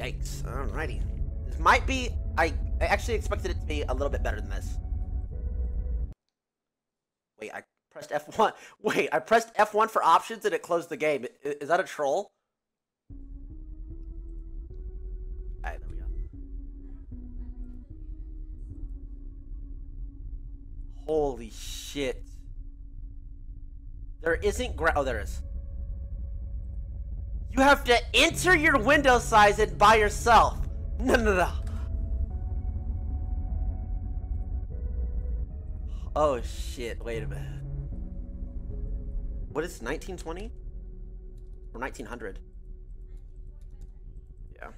Yikes. Alrighty. This might be... I, I actually expected it to be a little bit better than this. Wait, I pressed F1. Wait, I pressed F1 for options and it closed the game. I- Is that a troll? Alright, there we go. Holy shit. There isn't gra- Oh, there is. You have to enter your window size and by yourself. No, no, no. Oh shit, wait a minute. What is 1920? Or 1900? Yeah.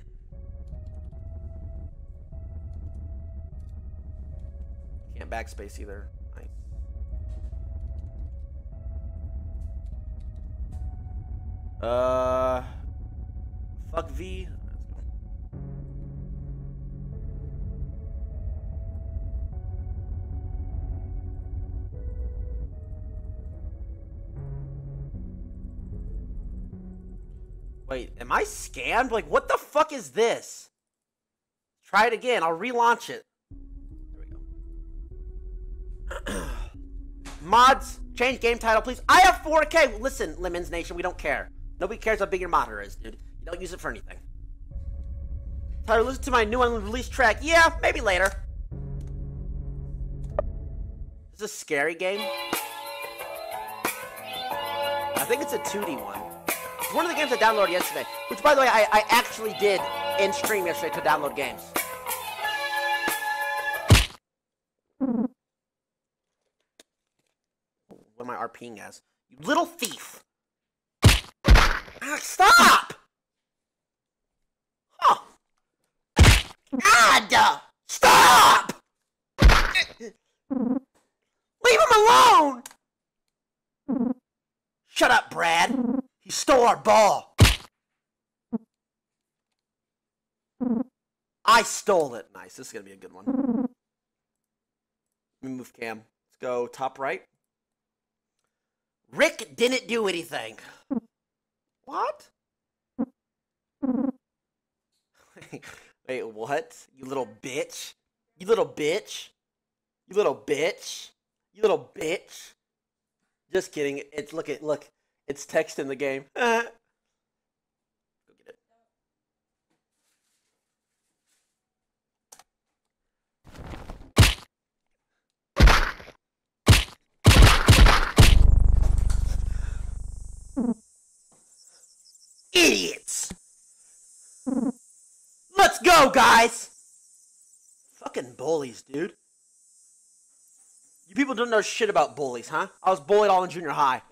Can't backspace either. Uh, fuck V. Wait, am I scammed? Like, what the fuck is this? Try it again. I'll relaunch it. There we go. Mods, change game title, please. I have 4K. Listen, Lemons Nation, we don't care. Nobody cares how big your monitor is, dude. You don't use it for anything. Tyler, listen to my new unreleased track. Yeah, maybe later. This Is a scary game? I think it's a 2D one. It's one of the games I downloaded yesterday. Which, by the way, I, I actually did in stream yesterday to download games. What am I RPing as? You little thief! Stop! Huh. God! Uh, stop! Leave him alone! Shut up, Brad. He stole our ball. I stole it. Nice. This is going to be a good one. Let me move cam. Let's go top right. Rick didn't do anything. What? Wait, what? You little bitch. You little bitch. You little bitch. You little bitch. Just kidding. It's look at look. It's text in the game. Idiots! Let's go, guys! Fucking bullies, dude. You people don't know shit about bullies, huh? I was bullied all in junior high.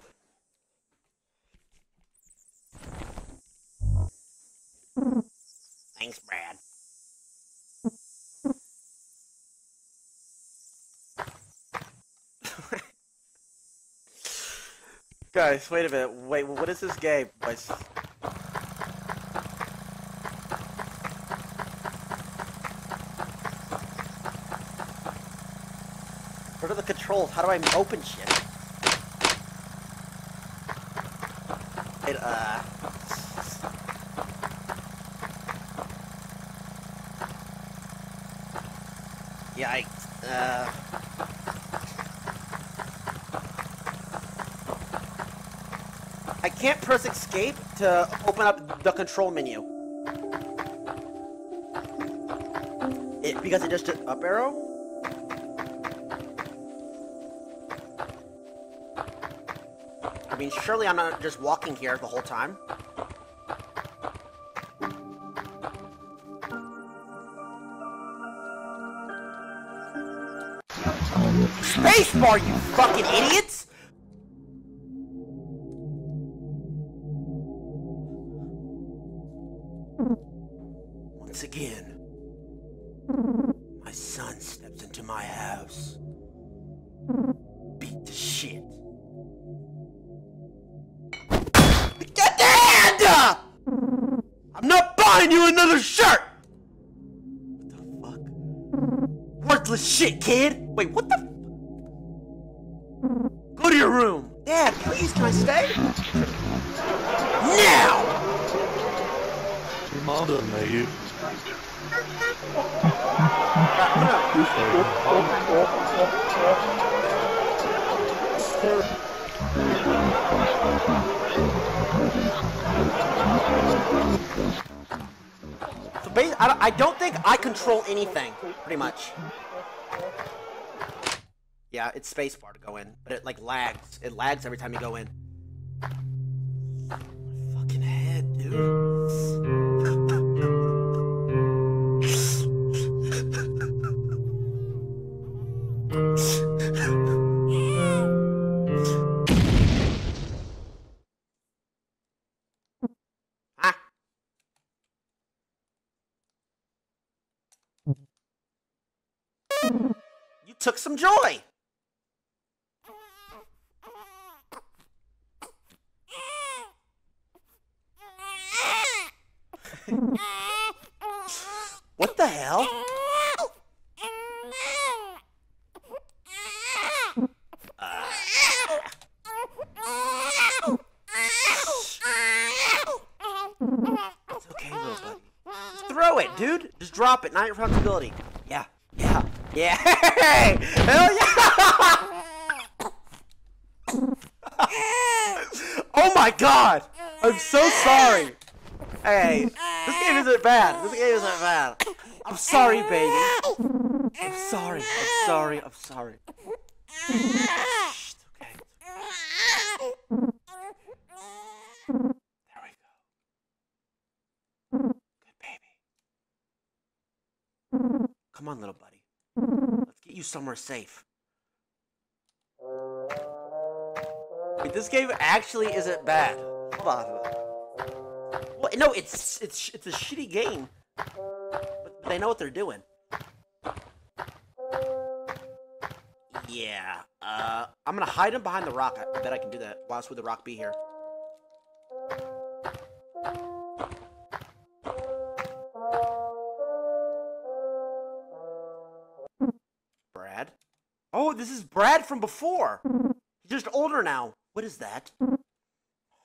Thanks, Brad. Guys, wait a minute. Wait, what is this game? How do I open shit? It, uh... Yikes. Uh... I can't press escape to open up the control menu. It, because it just up arrow? Mean, surely I'm not just walking here the whole time. Spacebar, you fucking idiots! Control anything, pretty much. Yeah, it's spacebar to go in, but it like lags. It lags every time you go in. My fucking head, dude. Some joy. What the hell? Throw it, dude. Just drop it. Not your responsibility. Yeah. Hell yeah. oh my god. I'm so sorry. Hey, this game isn't bad. This game isn't bad. I'm sorry, baby. I'm sorry. I'm sorry. I'm sorry. Shh, okay. There we go. Good baby. Come on, little buddy. Get you somewhere safe. Wait, this game actually isn't bad. Hold on. Well, no, it's it's it's a shitty game, but they know what they're doing. Yeah. Uh, I'm gonna hide him behind the rock. I bet I can do that. Why else would the rock be here? This is Brad from before. He's just older now. What is that?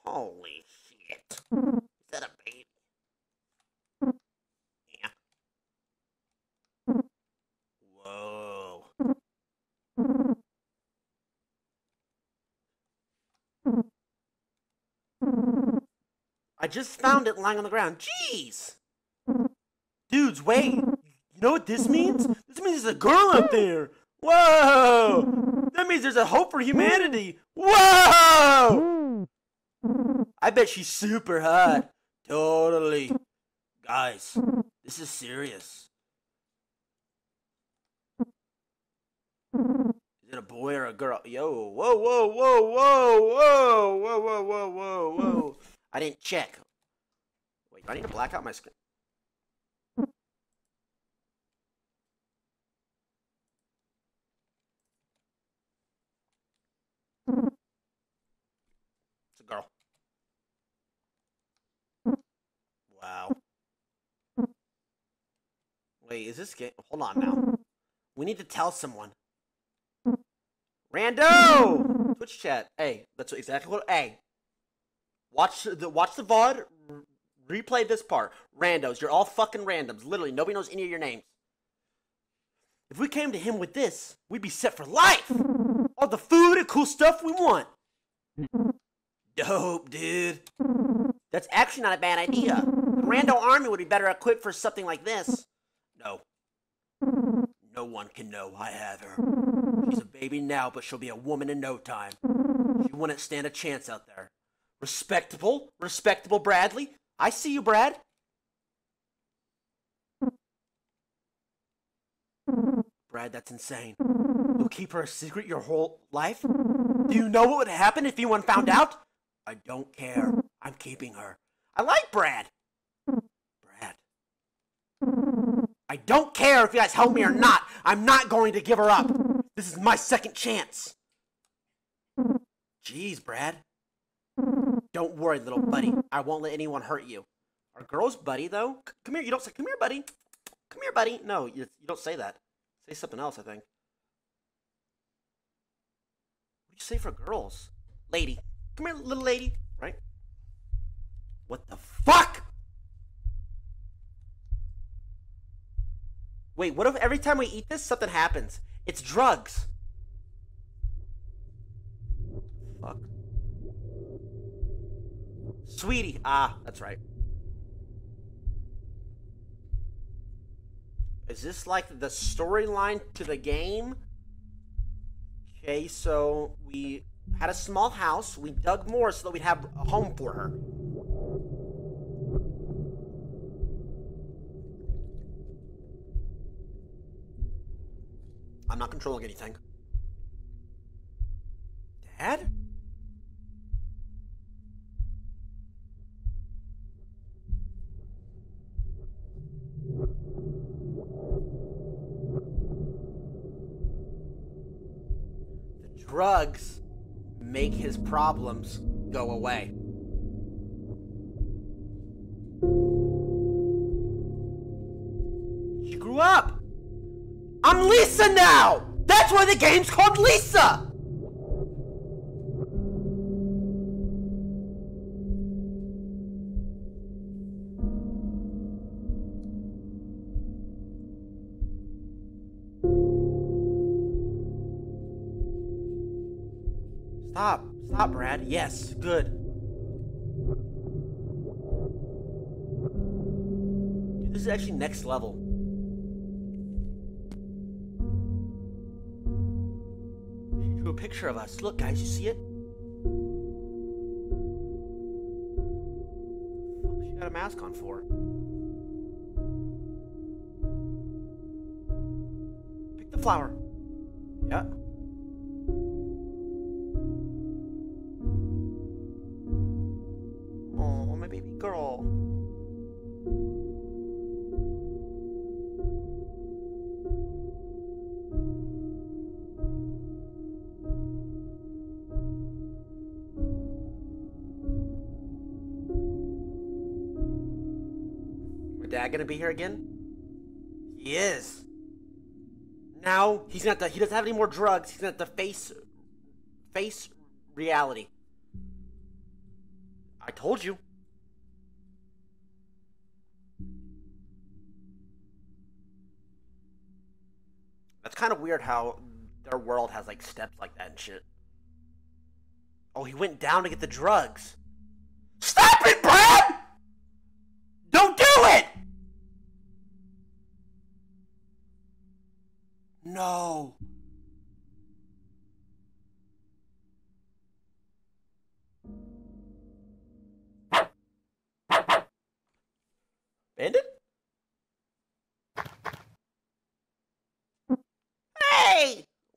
Holy shit. Is that a baby? Yeah. Whoa. I just found it lying on the ground. Jeez! Dudes, wait. You know what this means? This means there's a girl out there. Whoa! That means there's a hope for humanity. Whoa! I bet she's super hot. Totally. Guys, this is serious. Is it a boy or a girl? Yo, whoa, whoa, whoa, whoa, whoa, whoa, whoa, whoa, whoa, whoa. I didn't check. Wait, do I need to black out my screen? It's a girl. Wow. Wait, is this game? Hold on now. We need to tell someone. Rando! Twitch chat. Hey, that's exactly what. Hey, watch the watch the VOD. Replay this part. Randos, you're all fucking randoms. Literally, nobody knows any of your names. If we came to him with this, we'd be set for life. All the food and cool stuff we want. Dope, dude. That's actually not a bad idea. Rando army would be better equipped for something like this. No. No one can know I have her. She's a baby now, but she'll be a woman in no time. She wouldn't stand a chance out there. Respectable, respectable Bradley. I see you, Brad. Brad, that's insane. You'll keep her a secret your whole life? Do you know what would happen if anyone found out? I don't care. I'm keeping her. I like. Brad. I don't care if you guys help me or not. I'm not going to give her up. This is my second chance. Jeez, Brad. Don't worry, little buddy. I won't let anyone hurt you. Our girls buddy though? C- Come here. You don't say come here, buddy. Come here, buddy. No, you, you don't say that. Say something else. I think. What do you say for girls? Lady. Come here, little lady. Right? What the fuck? Wait, what if every time we eat this, something happens? It's drugs. Fuck. Sweetie. Ah, that's right. Is this like the storyline to the game? Okay, so we had a small house. We dug more so that we'd have a home for her. I'm not controlling anything. Dad? The drugs make his problems go away. She grew up! I'm Lisa now! That's why the game's called Lisa! Stop. Stop, Brad. Yes, good. Dude, this is actually next level. Picture of us. Look, guys, you see it? Fuck she got a mask on for? Pick the flower. Dad gonna be here again? He is. Now he's not. The, he doesn't have any more drugs. He's not the face, face reality. I told you. That's kind of weird how their world has like steps like that and shit. Oh, he went down to get the drugs. Stop it,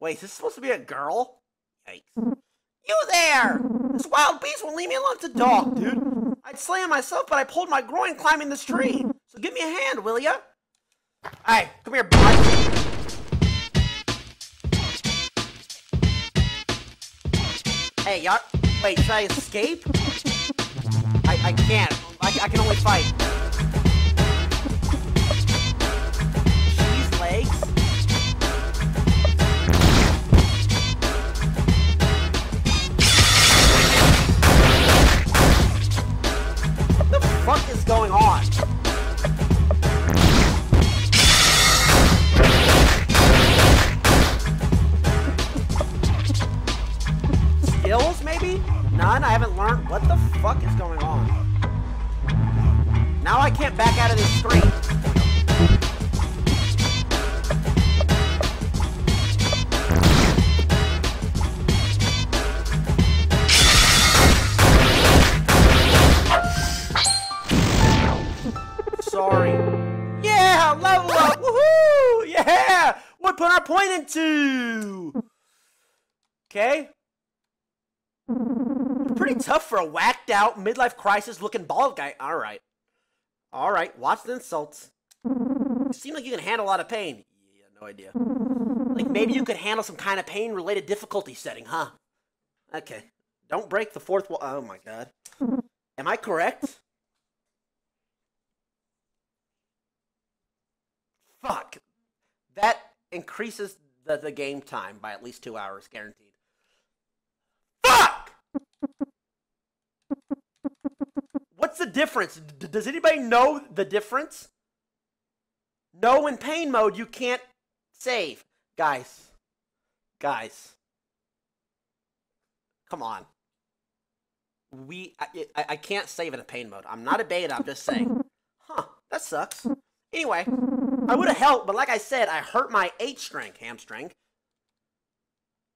Wait, is this supposed to be a girl? Yikes. You there! This wild beast won't leave me alone. A dog, dude. I'd slay myself, but I pulled my groin climbing this tree. So give me a hand, will ya? Hey, come here, bud. Hey, y'all. Wait, should I escape? I, I can't. I, I can only fight. Okay. Pretty tough for a whacked out midlife crisis looking bald guy. All right. All right. Watch the insults. You seem like you can handle a lot of pain. Yeah, no idea. Like maybe you could handle some kind of pain related difficulty setting, huh? Okay. Don't break the fourth wall. Oh my god. Am I correct? Fuck. That increases the, the game time by at least two hours, guaranteed. Fuck! What's the difference? D- does anybody know the difference? No, in pain mode, you can't save. Guys. Guys. Come on. We, I, I, I can't save in a pain mode. I'm not a beta, I'm just saying. Huh, that sucks. Anyway, I would have helped, but like I said, I hurt my H string, hamstring.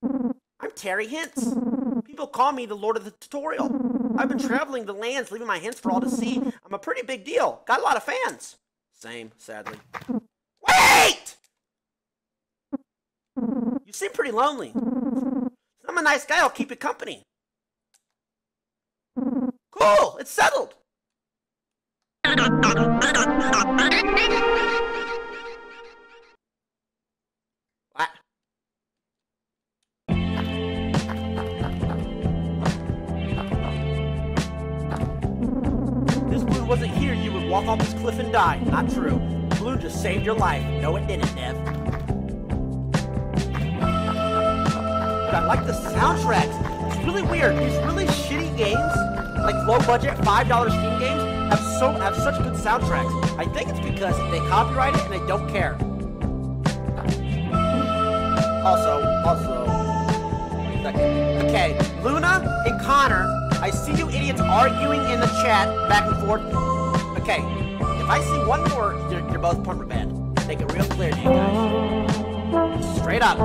I'm Terry Hintz. People call me the Lord of the Tutorial. I've been traveling the lands, leaving my hints for all to see. I'm a pretty big deal. Got a lot of fans. Same, sadly. Wait! You seem pretty lonely. I'm a nice guy. I'll keep you company. Cool. It's settled. Walk off this cliff and die. Not true. Balloon just saved your life. No, it didn't, Nev. But I like the soundtracks. It's really weird. These really shitty games, like low budget $5 Steam games, have so have such good soundtracks. I think it's because they copyright it and they don't care. Also, also. Okay, Luna and Connor, I see you idiots arguing in the chat back and forth. Okay, if I see one more, you're, you're both pumper band. Make it real clear to you guys. Straight up.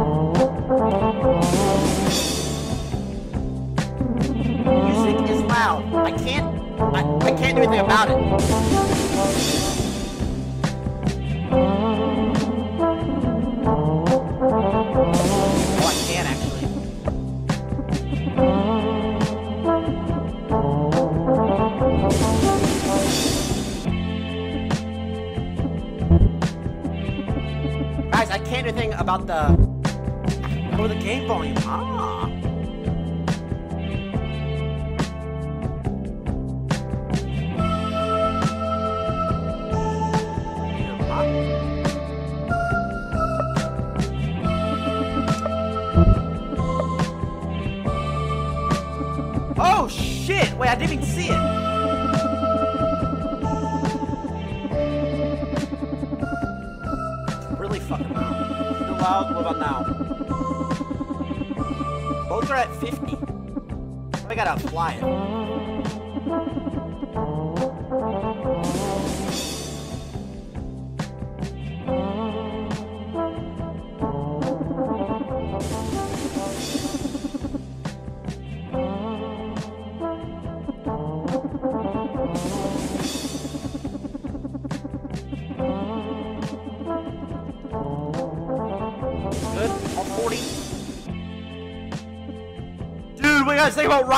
Music is loud. I can't. I, I can't do anything about it. Anything about the or the game volume. Ah. Apply it.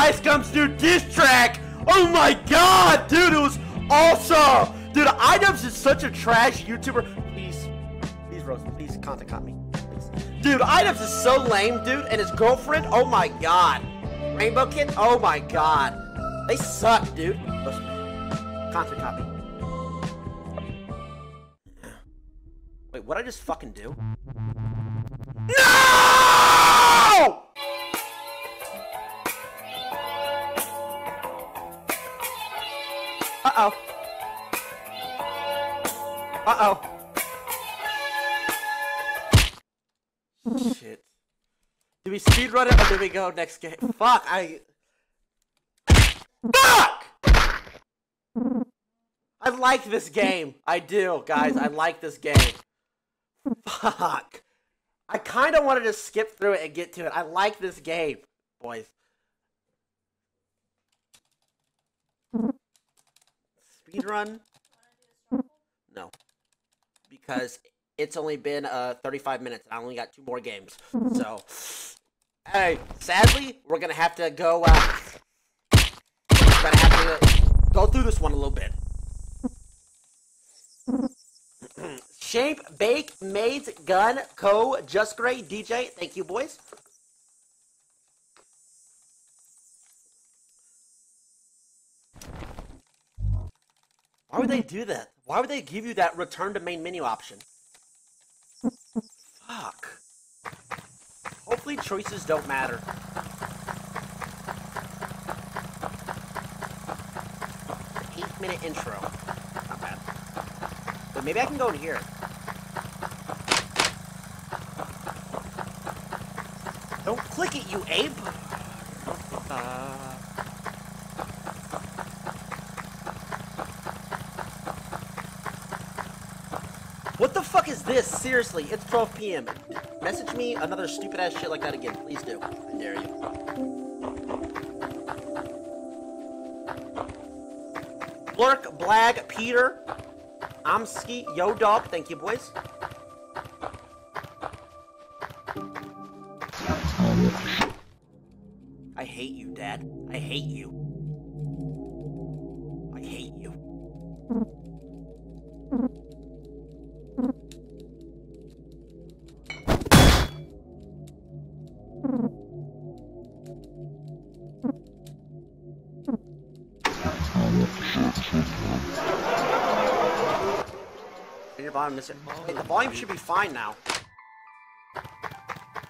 Rice Gum's new diss track! Oh my god, dude, it was awesome! Dude, Idubbbz is such a trash YouTuber. Please, please, Rose, please contact me. Please. Dude, Idubbbz is so lame, dude, and his girlfriend, oh my god. Rainbow Kid, oh my god. They suck, dude. Listen, contact copy. Wait, what I just fucking do? Uh-oh. Shit. Do we speedrun it or do we go next game? Fuck, I... Fuck! I like this game. I do, guys. I like this game. Fuck. I kind of wanted to skip through it and get to it. I like this game, boys. Speedrun? No. Because it's only been uh 35 minutes and I only got two more games. So, hey, sadly, we're going to have to go uh we're to have to go through this one a little bit. Shape, Bake, Maids, Gun, Co, Just Great, DJ. Thank you, boys. Why would they do that? Why would they give you that return to main menu option? Fuck. Hopefully choices don't matter. Eight minute intro. Not bad. But maybe I can go in here. Don't click it, you ape! Uh... fuck is this? Seriously, it's 12 p.m. Message me another stupid ass shit like that again. Please do. I dare you. Blurk, Blag, Peter, Amski, Yo Dog, thank you boys. I hate you, Dad. I hate you. I hate you. Wait, the volume should be fine now.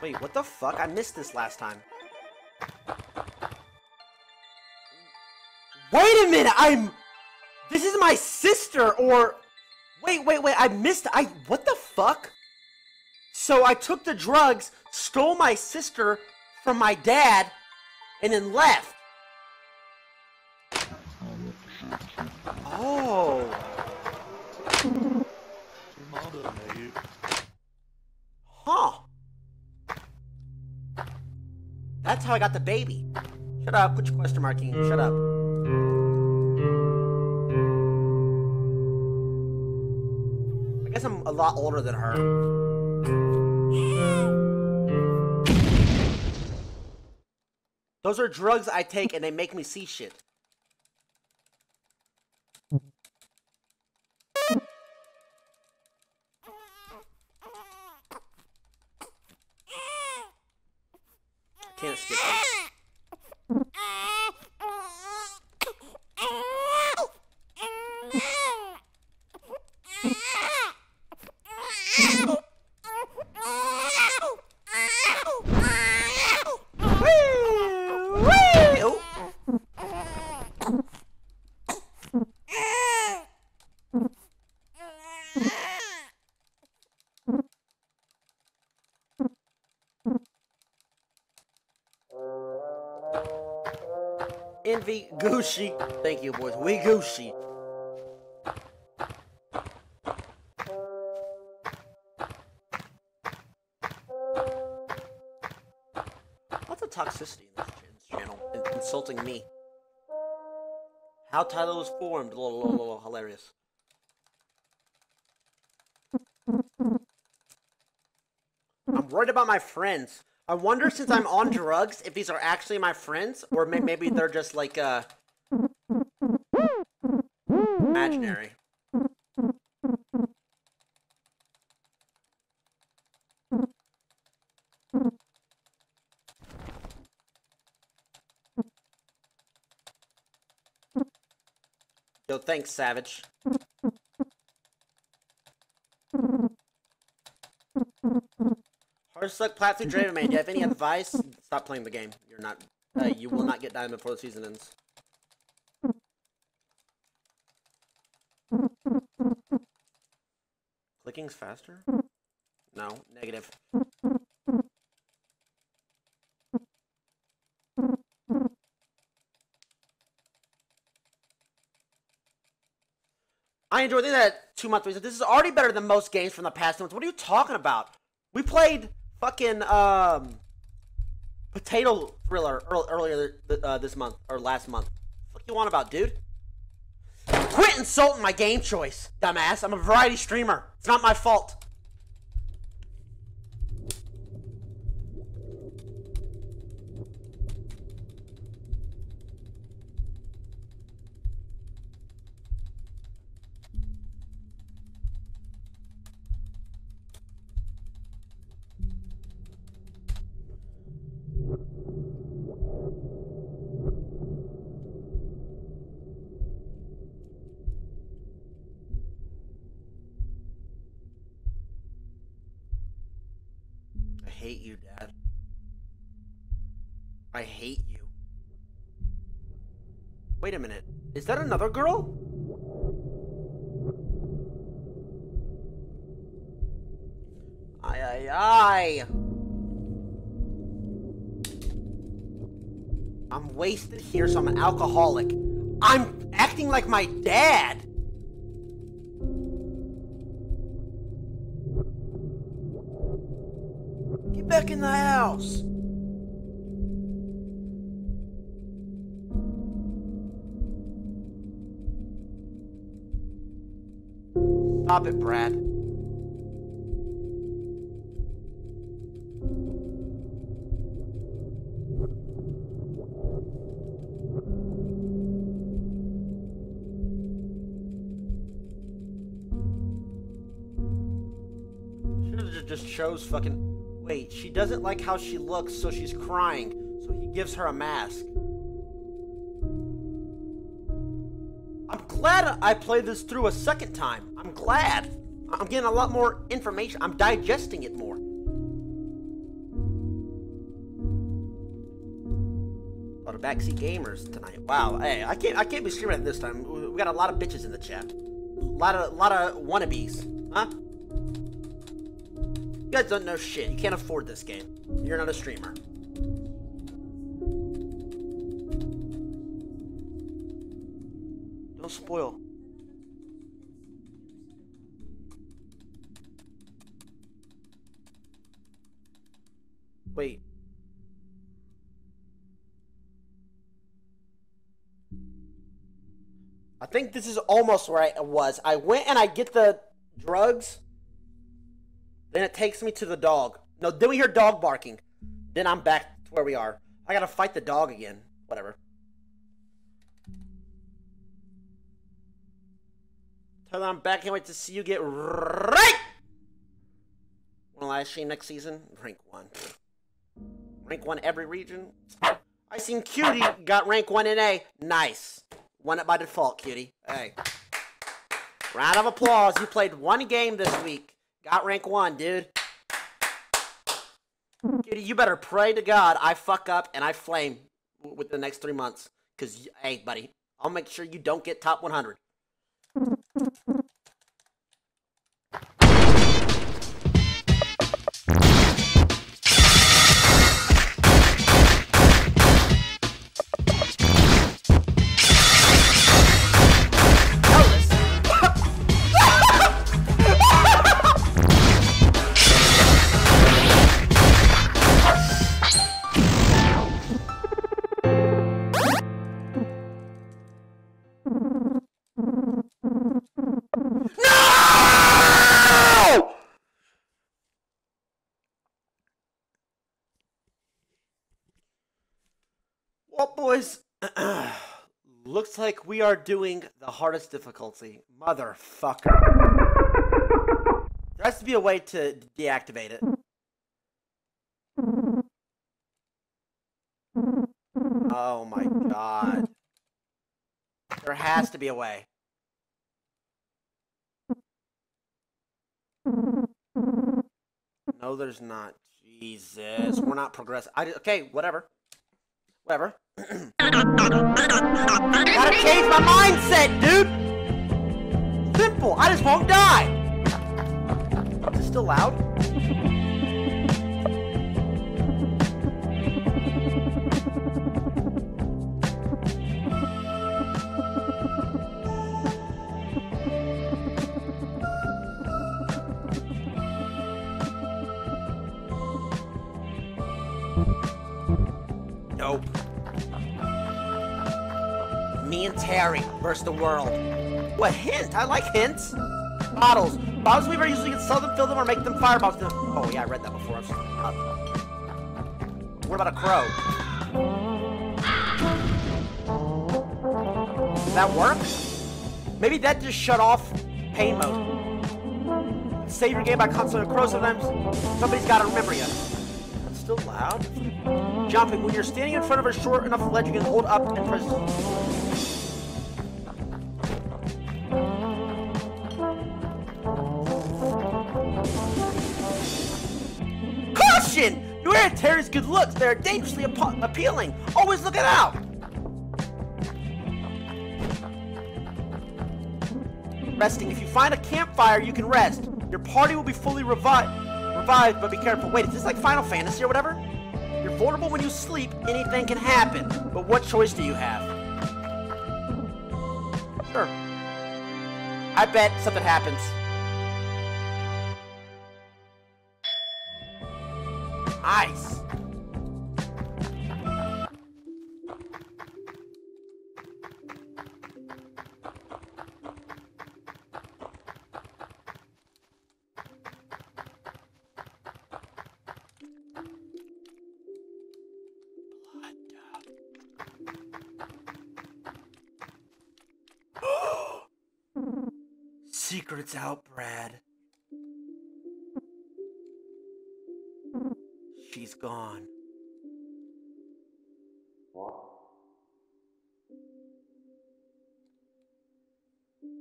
Wait, what the fuck? I missed this last time. Wait a minute, I'm... This is my sister, or... Wait, wait, wait, I missed... I... What the fuck? So I took the drugs, stole my sister from my dad, and then left. Oh. Huh. That's how I got the baby. Shut up. Put your question mark in. Shut up. I guess I'm a lot older than her. Those are drugs I take and they make me see shit. We Gucci. Lots of toxicity in this, channel. Insulting me. How Tyler was formed. Lol, lol, lol, hilarious. I'm worried about my friends. I wonder since I'm on drugs if these are actually my friends or may- maybe they're just like uh imaginary. Yo, thanks, Savage. Hardsuck Plastic Draven Man, do you have any advice? Stop playing the game. You're not uh, you will not get diamond before the season ends. Clicking's faster? No, negative. I enjoyed that two month reason. This is already better than most games from the past months. What are you talking about? We played fucking um potato thriller earlier uh, this month or last month. What you want about, dude? Quit insulting my game choice, dumbass. I'm a variety streamer. It's not my fault. That another girl? Ay, ay, ay. I'm wasted here, so I'm an alcoholic. I'm acting like my dad. Get back in the house. Stop it, Brad. Should've just chose fucking. Wait, she doesn't like how she looks, so she's crying. So he gives her a mask. Glad I played this through a second time. I'm glad. I'm getting a lot more information. I'm digesting it more. A lot of backseat gamers tonight. Wow. Hey, I can't. I can't be screaming at this time. We got a lot of bitches in the chat. A lot of, a lot of wannabes. Huh? You guys don't know shit. You can't afford this game. You're not a streamer. Spoil. Wait. I think this is almost where I was. I went and I get the drugs. Then it takes me to the dog. No, then we hear dog barking. Then I'm back to where we are. I gotta fight the dog again. Whatever. Them I'm back. Can't wait to see you get right. Wanna live stream next season? Rank one. Rank one every region. I seen Cutie got rank one in A. Nice. Won it by default, Cutie. Hey. Round of applause. You played one game this week. Got rank one, dude. Cutie, you better pray to God I fuck up and I flame with the next three months. Because, hey, buddy, I'll make sure you don't get top 100. Mm-hmm. Like we are doing the hardest difficulty. Motherfucker. There has to be a way to deactivate it. Oh my god. There has to be a way. No, there's not. Jesus, we're not progressing. I okay, whatever, whatever. Gotta change my mindset, dude. Simple. I just won't die. Is it still loud? Terry versus the world. What hint? I like hints. Bottles. Bottles we usually can sell them, fill them, or make them fireballs. Oh yeah, I read that before. What about a crow? Does that work? Maybe that just shut off pain mode. Save your game by constantly crow sometimes. Somebody's gotta remember you. It's still loud. Jumping. When you're standing in front of a short enough ledge, you can hold up and press. Terry's good looks. They are dangerously appealing. Always looking out. Resting. If you find a campfire, you can rest. Your party will be fully revived. Revived, but be careful. Wait, is this like Final Fantasy or whatever? You're vulnerable when you sleep, anything can happen. But what choice do you have? Sure. I bet something happens. Nice. Secrets out, Brad. She's gone.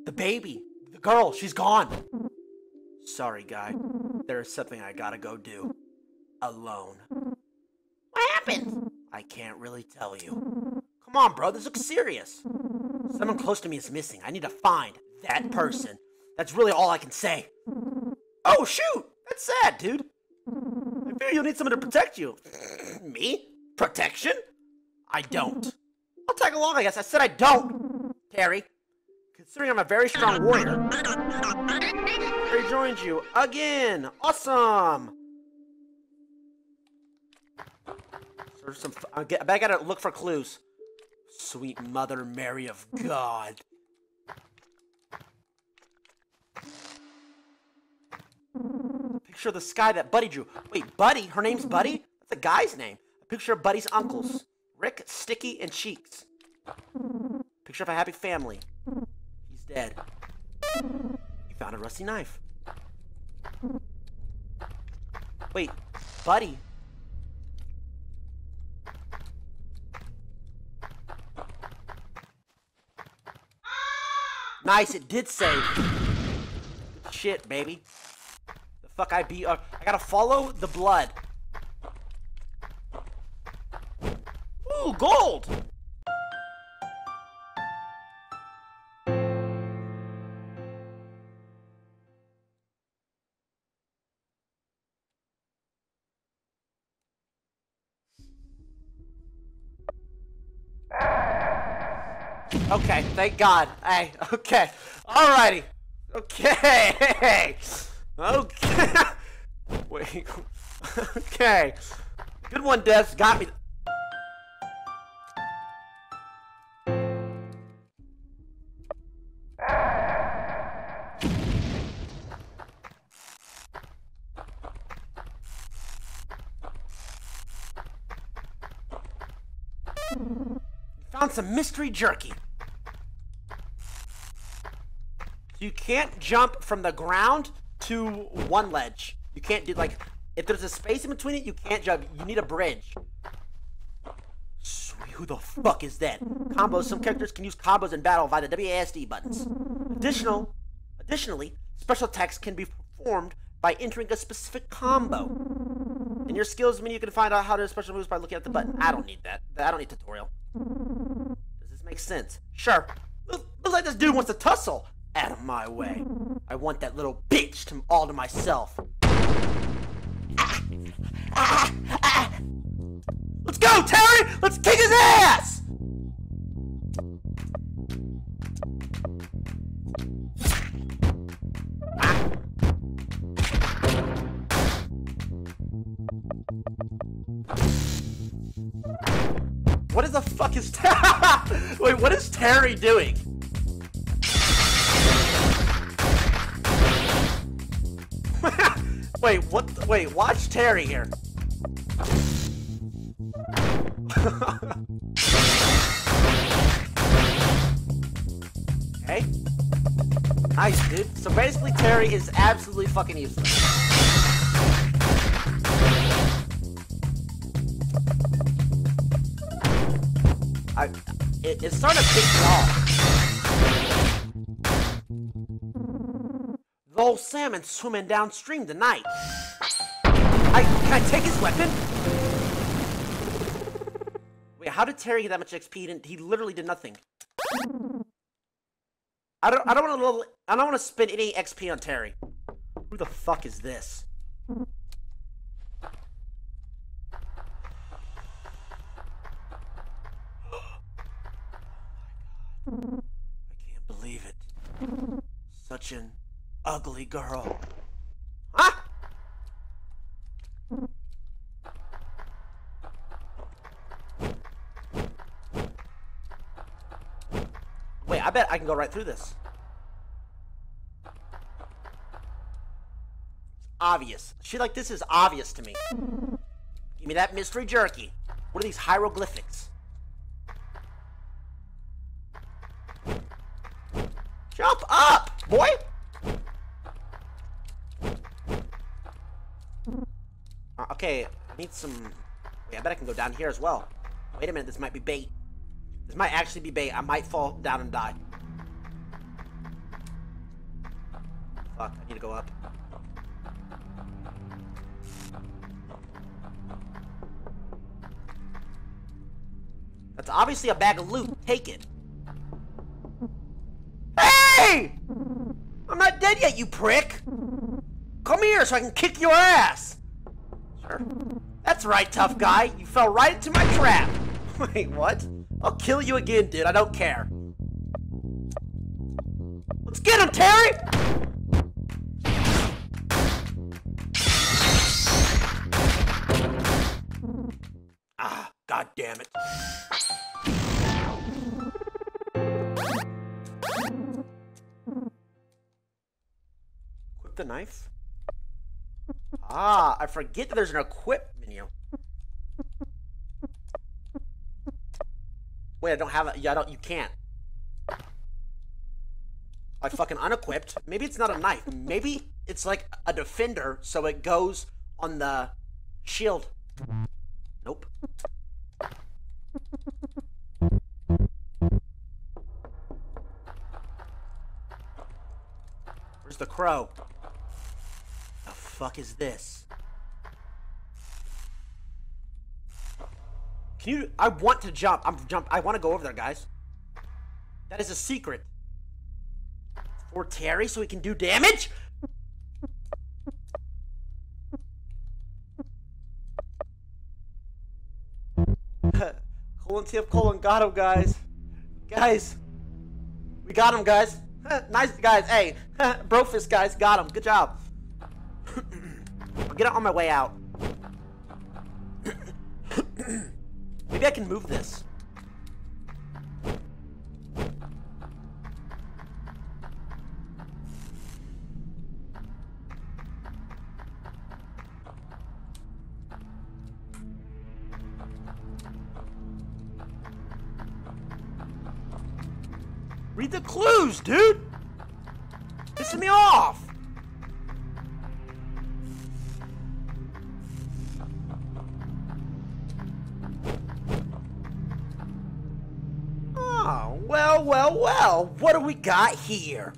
The baby, the girl, she's gone. Sorry, guy. There's something I gotta go do. Alone. What happened? I can't really tell you. Come on, bro, this looks serious. Someone close to me is missing. I need to find that person. That's really all I can say. Oh, shoot! That's sad, dude. You'll need someone to protect you. Me? Protection? I don't. I'll tag along, I guess. I said I don't. Terry, considering I'm a very strong warrior. Terry joins you again. Awesome. Some. Uh, I gotta look for clues. Sweet Mother Mary of God. Picture of the sky that Buddy drew. Wait, Buddy? Her name's Buddy? That's a guy's name. A picture of Buddy's uncles. Rick, Sticky, and Cheeks. Picture of a happy family. He's dead. You found a rusty knife. Wait, Buddy? Nice, it did save. Shit, baby. Fuck I be? Uh, I gotta follow the blood. Ooh, gold! Okay, thank God. Hey, okay. Alrighty. Okay. Okay. Wait. Okay. Good one, Des. Got me. Found some mystery jerky. You can't jump from the ground to one ledge. You can't do like if there's a space in between it, you can't jump. You need a bridge. Sweet, who the fuck is that? Combos. Some characters can use combos in battle via the WASD buttons. Additional, additionally, special attacks can be performed by entering a specific combo. In your skills menu, you can find out how to do special moves by looking at the button. I don't need that. I don't need tutorial. Does this make sense? Sure. Looks like this dude wants to tussle. Out of my way. I want that little bitch to all to myself. Let's go, Terry! Let's kick his ass! What is the fuck is Wait, what is Terry doing? Wait, what? Wait, watch Terry here. hey? Nice, dude. So basically, Terry is absolutely fucking useless. I, it, it's starting to piss me off. Bull salmon swimming downstream tonight. I, can I take his weapon? Wait, how did Terry get that much XP? He, didn't, he literally did nothing. I don't. I don't want to. I don't want to spend any XP on Terry. Who the fuck is this? Oh I can't believe it. Such an ugly girl. Huh? Wait, I bet I can go right through this. Obvious. Shit like this is obvious to me. Give me that mystery jerky. What are these hieroglyphics? Jump up, boy! Uh, okay, I need some... Wait, I bet I can go down here as well. Wait a minute, this might be bait. This might actually be bait. I might fall down and die. Fuck, I need to go up. That's obviously a bag of loot. Take it. Hey! I'm not dead yet, you prick! Come here so I can kick your ass! That's right, tough guy. You fell right into my trap. Wait, what? I'll kill you again, dude. I don't care. Let's get him, Terry! Ah, god damn it. The knife? Ah, I forget that there's an equip menu. Wait, I don't have it. Yeah, I don't. You can't. I fucking unequipped. Maybe it's not a knife. Maybe it's like a defender, so it goes on the shield. Nope. Where's the crow? Fuck is this? Can you? I want to jump. I'm jump. I want to go over there, guys. That is a secret. For Terry, so he can do damage. colon tip colon got him, guys. Guys, we got him, guys. nice guys. Hey, brofist guys, got him. Good job. Get it on my way out. Maybe I can move this. Got here?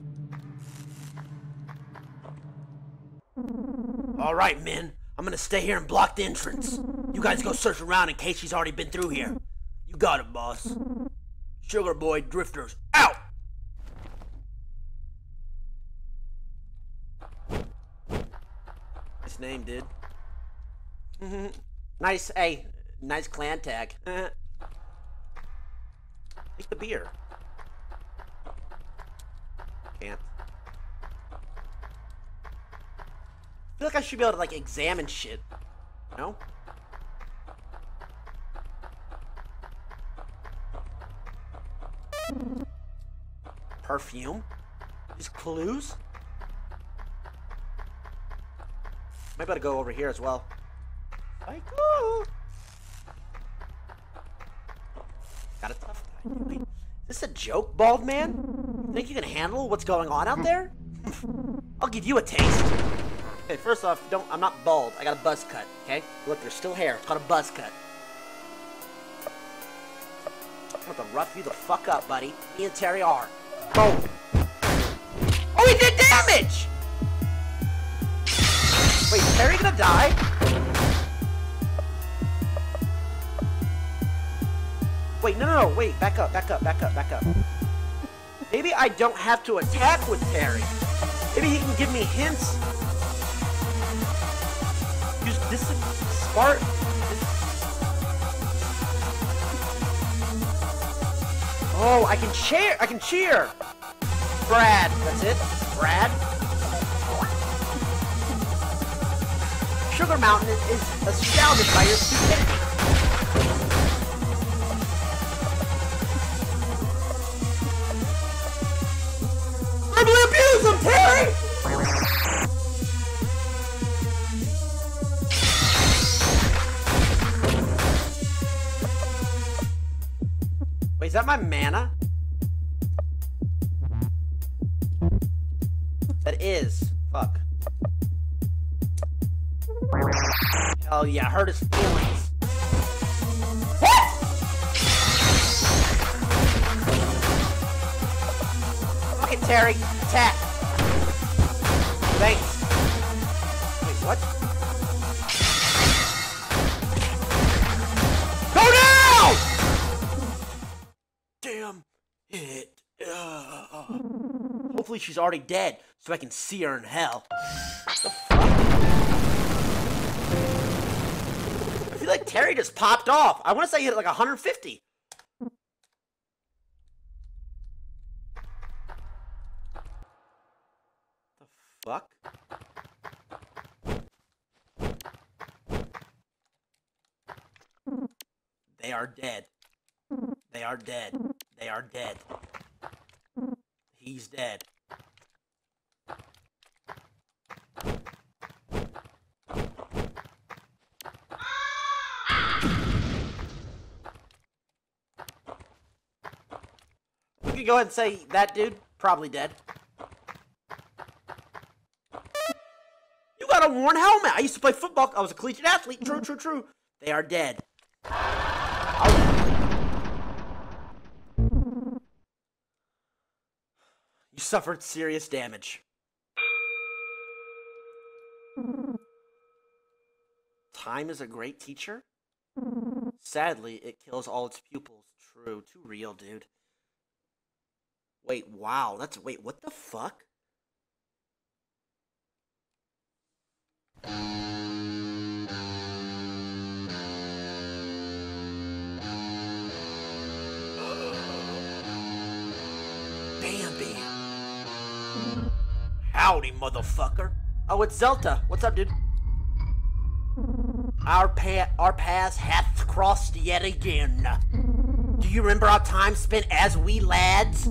All right, men. I'm gonna stay here and block the entrance. You guys go search around in case she's already been through here. You got it, boss. Sugar Boy Drifters, out! Nice name, dude. Mm-hmm. nice, hey, nice clan tag. Take the beer. Can't. I feel like I should be able to, like, examine shit. No? Perfume? These clues? Might better go over here as well. Psycho! Got a tough is this a joke, bald man? Think you can handle what's going on out there? I'll give you a taste. Okay, first off, don't. I'm not bald. I got a buzz cut. Okay, look, there's still hair. It's called a buzz cut. I'm gonna rough you the fuck up, buddy. Me and Terry are. Boom. Oh, he did damage! Wait, is Terry gonna die? Wait, no, no, no, wait, back up, back up, back up, back up. Maybe I don't have to attack with Terry. Maybe he can give me hints. This is smart. Oh, I can cheer! I can cheer! Brad. That's it? Brad? Sugar Mountain is, is astounded by your stupidity. Already dead, so I can see her in hell. I feel like Terry just popped off. I want to say he hit like 150. The fuck? They are dead. They are dead. They are dead. He's dead. Could go ahead and say that dude probably dead. You got a worn helmet. I used to play football. I was a collegiate athlete. True, true, true. They are dead. You suffered serious damage. Time is a great teacher? Sadly, it kills all its pupils. True, too real, dude. Wait, wow, that's wait, what the fuck? Bambi. Howdy, motherfucker. Oh, it's Zelta. What's up, dude? Our pa- our paths hath crossed yet again. Do you remember our time spent as we lads?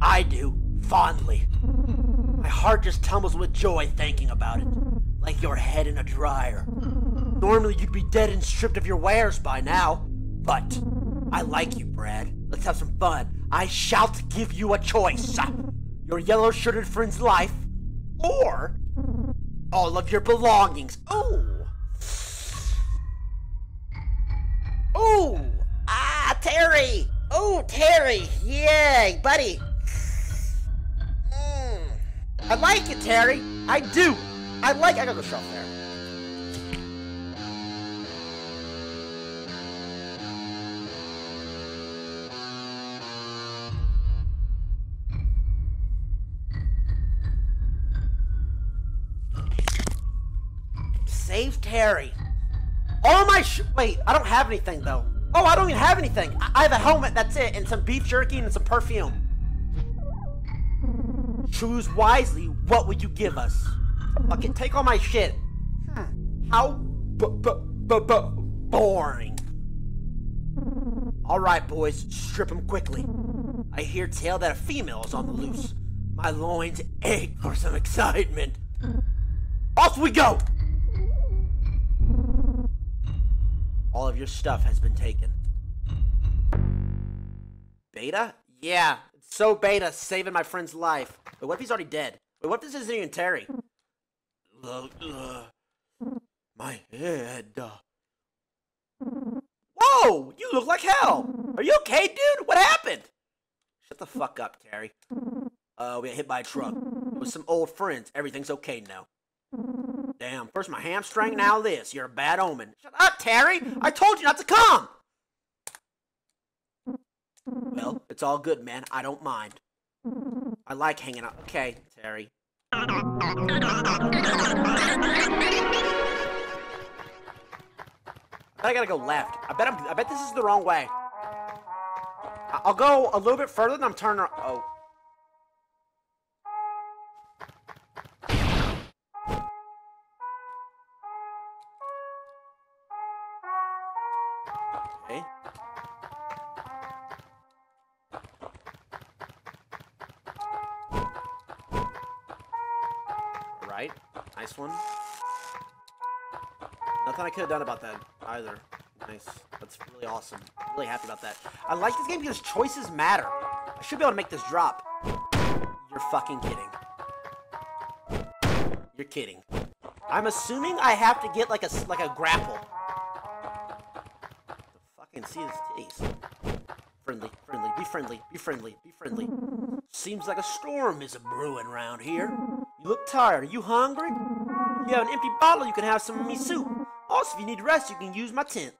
I do, fondly. My heart just tumbles with joy thinking about it, like your head in a dryer. Normally you'd be dead and stripped of your wares by now, but I like you, Brad. Let's have some fun. I shall give you a choice. Your yellow-shirted friend's life, or all of your belongings. Oh! Ooh! Ah, Terry! Oh, Terry! Yay, buddy! I like it, Terry! I do! I like I gotta go shop there. Save Terry. All my wait, I don't have anything though. Oh, I don't even have anything. I, I have a helmet. That's it, and some beef jerky and some perfume. Choose wisely. What would you give us? Okay, take all my shit. How b- b- b- b- boring. All right, boys, strip him quickly. I hear tell that a female is on the loose. My loins ache for some excitement. Off we go. All of your stuff has been taken. Beta? Yeah, so beta, saving my friend's life. Wait, what if he's already dead? What if this isn't even Terry? My head. Whoa! You look like hell! Are you okay, dude? What happened? Shut the fuck up, Terry. Uh, we got hit by a truck. It was some old friends. Everything's okay now. Damn, first my hamstring, now this. You're a bad omen. Shut up, Terry! I told you not to come! Well, it's all good, man. I don't mind. I like hanging out. Okay, Terry. I gotta go left. I bet I'm, I bet this is the wrong way. I'll go a little bit further than I'm turning. Oh. I could have done about that either. Nice. That's really awesome. Really happy about that. I like this game because choices matter. I should be able to make this drop. You're fucking kidding. You're kidding. I'm assuming I have to get like a like a grapple. Fucking see his titties. Friendly, friendly, be friendly, be friendly, be friendly. Seems like a storm is a brewing around here. You look tired. Are you hungry? You have an empty bottle, you can have some of me soup. Also, if you need rest, you can use my tent.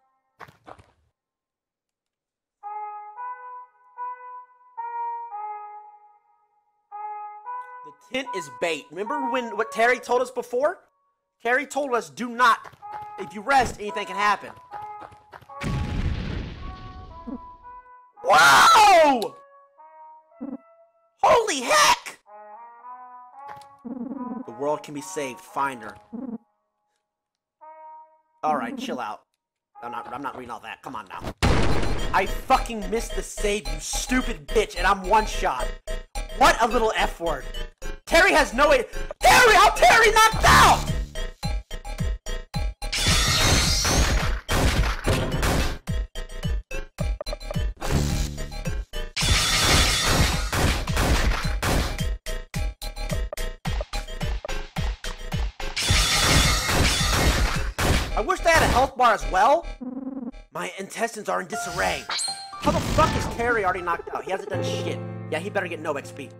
The tent is bait. Remember when what Terry told us before? Terry told us, do not. If you rest, anything can happen. Whoa! Holy heck! The world can be saved. Find her. Alright, chill out. I'm not I'm not reading all that. Come on now. I fucking missed the save, you stupid bitch, and I'm one shot. What a little F word. Terry has no way. Terry, how Terry knocked out? Bar as well. My intestines are in disarray. How the fuck is Terry already knocked out? He hasn't done shit. Yeah, he better get no XP.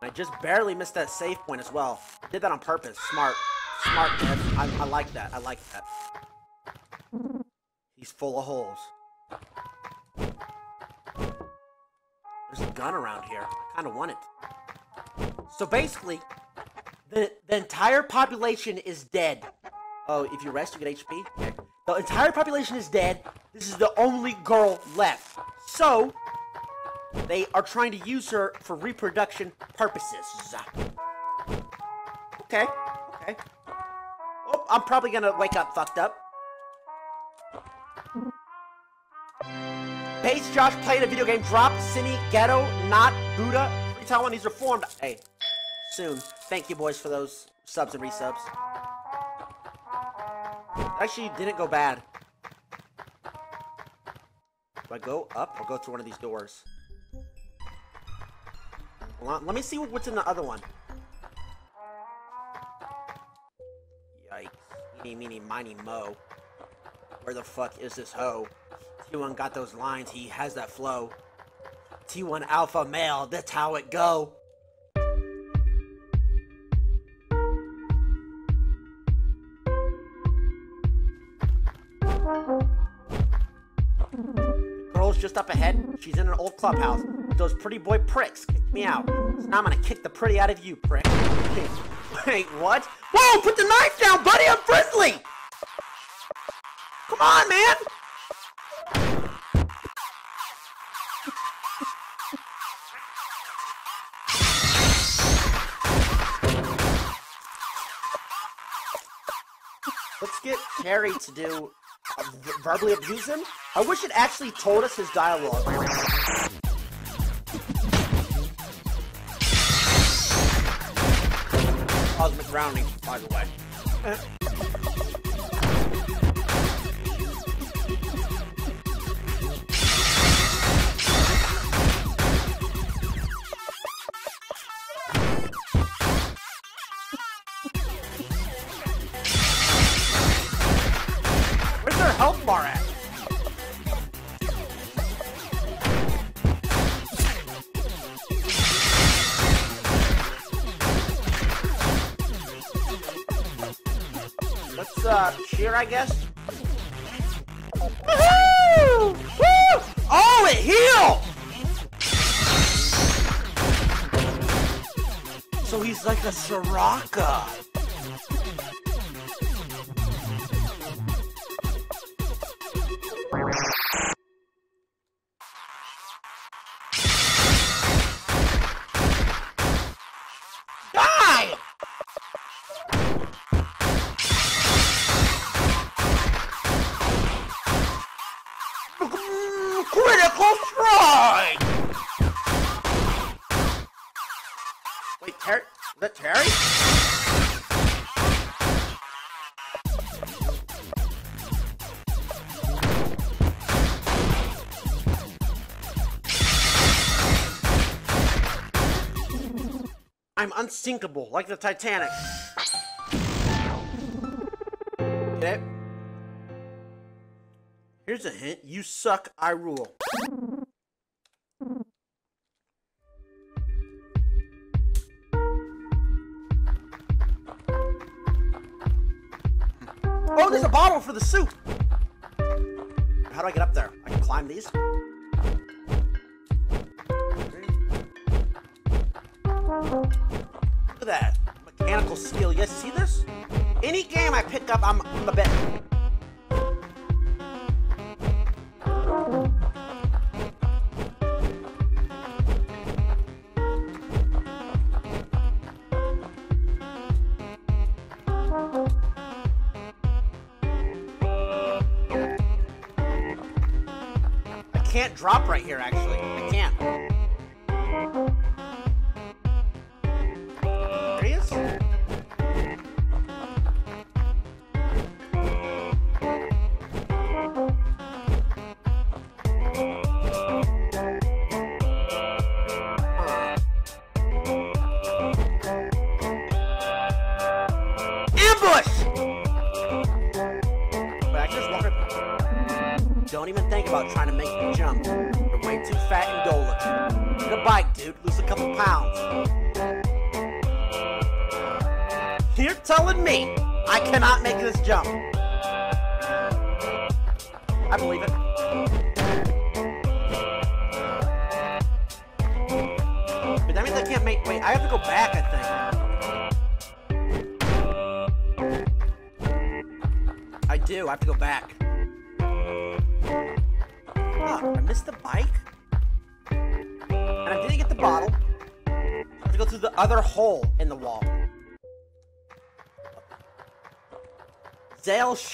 I just barely missed that save point as well. Did that on purpose. Smart. Smart, Ed. I, I like that. I like that. He's full of holes. There's a gun around here. I kind of want it. So basically, the, the entire population is dead. Oh, if you rest, you get HP? The entire population is dead. This is the only girl left. So, they are trying to use her for reproduction purposes. Okay, okay. Oh, I'm probably gonna wake up fucked up. Paige Josh played a video game drop. Cine, Ghetto, Not, Buddha. Free Taiwan, he's reformed. Hey, soon. Thank you, boys, for those subs and resubs. Actually, didn't go bad. Do I go up or go through one of these doors? On, let me see what's in the other one. Yikes. Eeny, meeny, miny, mo. Where the fuck is this hoe? T1 got those lines, he has that flow. T1 alpha male, that's how it go. An clubhouse. Those pretty boy pricks kicked me out. So now I'm gonna kick the pretty out of you, prick. Wait, what? Whoa, put the knife down, buddy! I'm friendly! Come on, man! Let's get Terry to do verbally abuse him. I wish it actually told us his dialogue. Cosmic rounding, by the way. Bar at? Let's uh cheer, I guess. Woohoo! Woo! Oh, it healed! So he's like a Soraka. Unsinkable, like the Titanic. Get it? Here's a hint. You suck, I rule. Oh, there's a bottle for the soup! How do I get up there? I can climb these? At that. Mechanical skill. Yes, see this? Any game I pick up, I'm, I'm a bet. I can't drop right here, actually. I can't.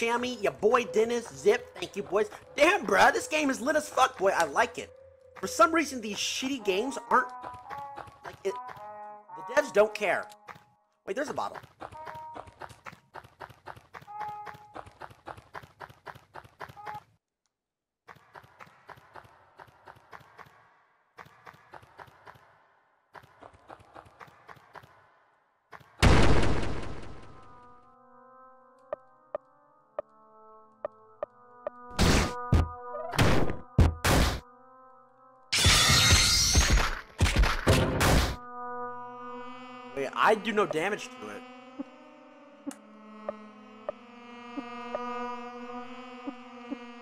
Zale, Shammy, your boy Dennis, Zip, thank you boys. Damn, bruh, this game is lit as fuck, boy. I like it. For some reason, these shitty games aren't like it. The devs don't care. Wait, there's a bottle. I do no damage to it.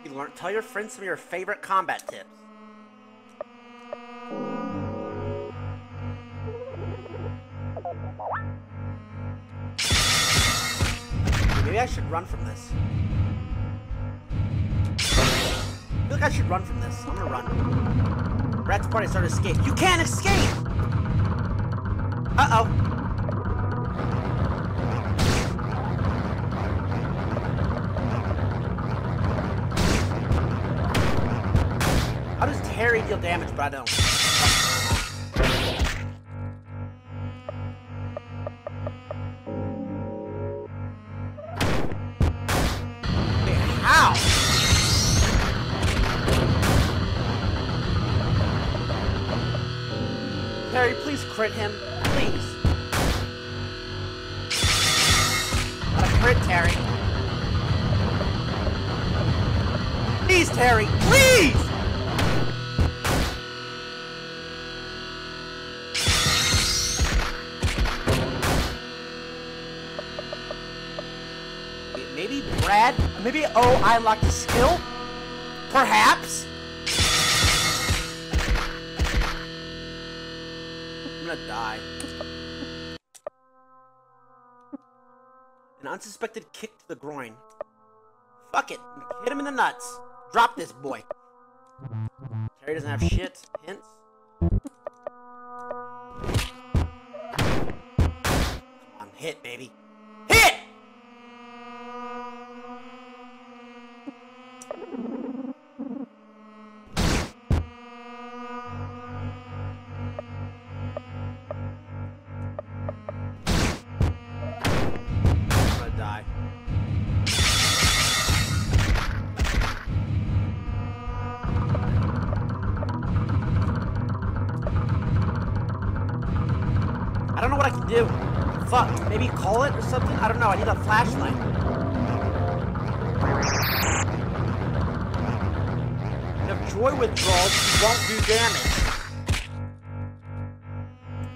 You learn. Tell your friends some of your favorite combat tips. Maybe I should run from this. I feel like I should run from this. I'm gonna run. Rat's party started to escape. You can't escape! Uh-oh. Terry deal damage, but I don't? Terry, please crit him. Oh, I unlocked a skill? Perhaps? I'm gonna die. An unsuspected kick to the groin. Fuck it. Hit him in the nuts. Drop this boy. Terry doesn't have shit. Hints. Come on, hit, baby. Flashlight. And if joy withdrawals won't do damage.